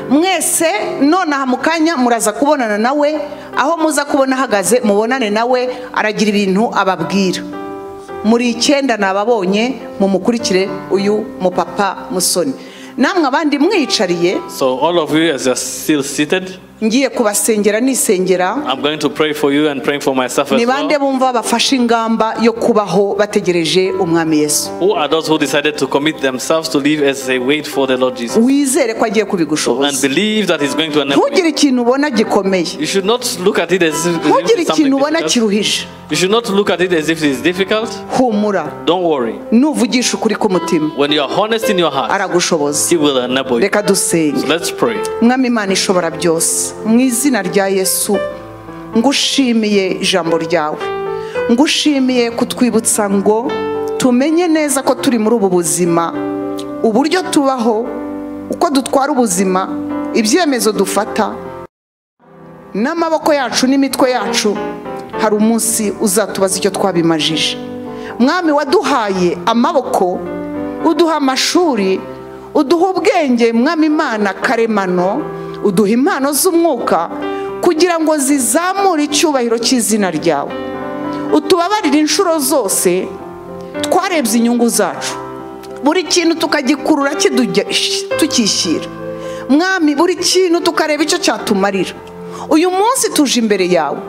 Mwese nonaha mu kanya muraza kubonana nawe aho muza kubona ahagaze mubonane nawe aragira ibintu ababwira. Muri icyenda nababonye mumukurikire uyu mupapa musoni. Namwe abandi mwiyicariye So, all of you, as you're still seated, ngiye kubasengera nisengera I'm going to pray for you and praying for myself as well. bumva bafashe ingamba yo kubaho bategereje umwami yesu Who are those who decided to commit themselves to live as they wait for the Lord Jesus wizere ko agiye and believe that He's going to enable ntugire ikintu ubona gikomeye You should not look at it as if, ntugire it's ikintu ubona difficult. kiruhije You should not look at it as if it's difficult. humura Don't worry. nuvugisha ukuri k'umutima When you are honest in your heart, aragushoboza He will enable you. reka dusenge So let's pray. mwami imana ishobora byose mu izina rya yesu ngushimiye ijambo ryawe. Ngushimiye kutwibutsa ngo tumenye neza ko turi muri ubu buzima uburyo tubaho uko dutwara ubuzima ibyemezo dufata n'amaboko yacu n'imitwe yacu hari umunsi uzatubaza icyo twabimajije. Mwami waduhaye amaboko uduha amashuri uduha ubwenge mwami imana karemano uduha impano z'umwuka kugira ngo zizamure icyubahiro cy'izina ryawe. Utubabarire inshuro zose twarebye inyungu zacu. Buri kintu tukagikurura tukishyira. Mwami buri kintu tukareba icyo cyatumarira. Uyu munsi tuje imbere yawe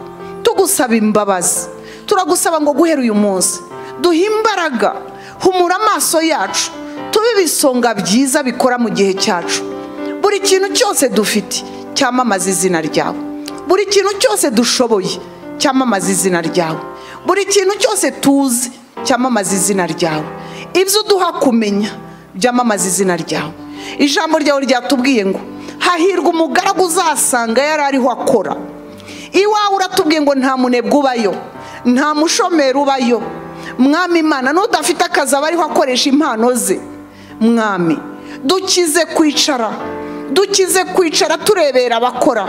tugusaba imbabazi. Turagusaba ngo guhera uyu munsi. Duhe imbaraga humura amaso yacu. Tube ibisonga byiza bikora mu gihe cyacu. Buri kintu cyose dufite cyamamaza izina ryawe. Buri kintu cyose dushoboye cyamamaza izina ryawe. Buri kintu cyose tuzi cyamamaza izina ryawe. Ibyo uduha kumenya byamamaza izina ryawe. Ijambo ryawe ryatubwiye ngo hahirwa umugaragu uzasanga yari ariho akora. Iwawe uratubwiye ngo nta munebwe ubayo nta mushomeri ubayo. Mwami imana n'udafite akazi aba ariho akoresha impano ze. Mwami dukize kwicara dukize kwicara turebera abakora.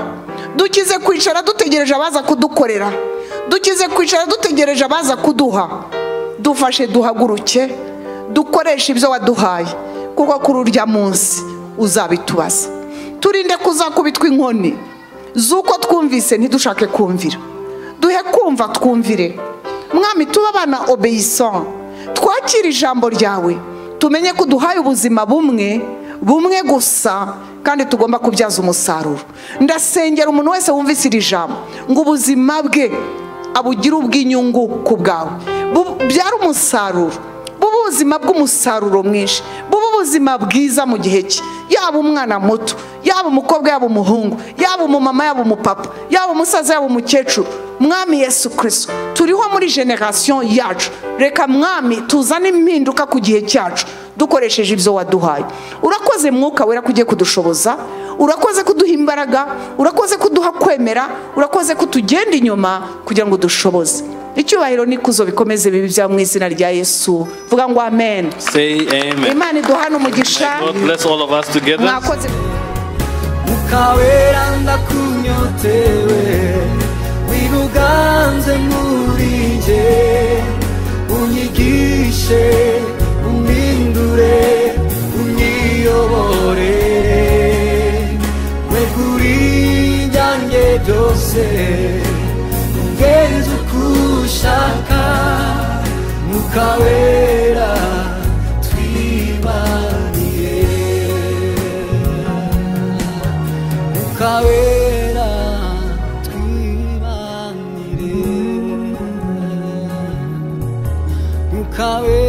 Dukize kwicara dutegereje abaza kudukorera. Dukize kwicara dutegereje abaza kuduha. Dufashe duhaguruke dukoreshe ibyo waduhaye. Kuko kuri urya munsi uzabitubaza. Turinde kuzakubitwa inkoni. Z'uko twumvise ntidushake kumvira. Duhe kumva twumvire. Mwami tuba abana obeyisan twakire ijambo ryawe. Tumenye ko uduhaye ubuzima bumwe bumwe gusa kandi tugomba kubyaza umusaruro. Ndasengera umuntu wese wumvise iri jambo ngo ubuzima bwe abugire ubw'inyungu ku bwawe. Bubyara umusaruro. Buba ubuzima bw'umusaruro mwinshi. Buba ubuzima bwiza mu gihe cye yaba umwana muto yaba umukobwa yaba umuhungu yaba umumama yaba umupapa yaba umusaza yaba umukecuru. Mwami yesu kirisito turiho muri generasiyo yacu. Reka mwami tuzane impinduka ku gihe cyacu. Dukoresheje ibyo waduhaye. Urakoze mwuka wera ko ugiye kudushoboza. Urakoze kuduha imbaraga. Urakoze kuduha kwemera. Urakoze kutugenda inyuma kugira ngo dushoboze icyubahiro n'ikuzo bikomeze bibi bya mu izina rya yesu. Vuga ngo amen. Say amen. imana iduhane umugisha. God bless all of us together. mwakoze. Ukawera ndakunyotewe. uganze murije nge unyigishe umpindure unyiyobore. We kuri njyange byose ugenze uko ushaka mukawera twibaniye mukawera cabeza.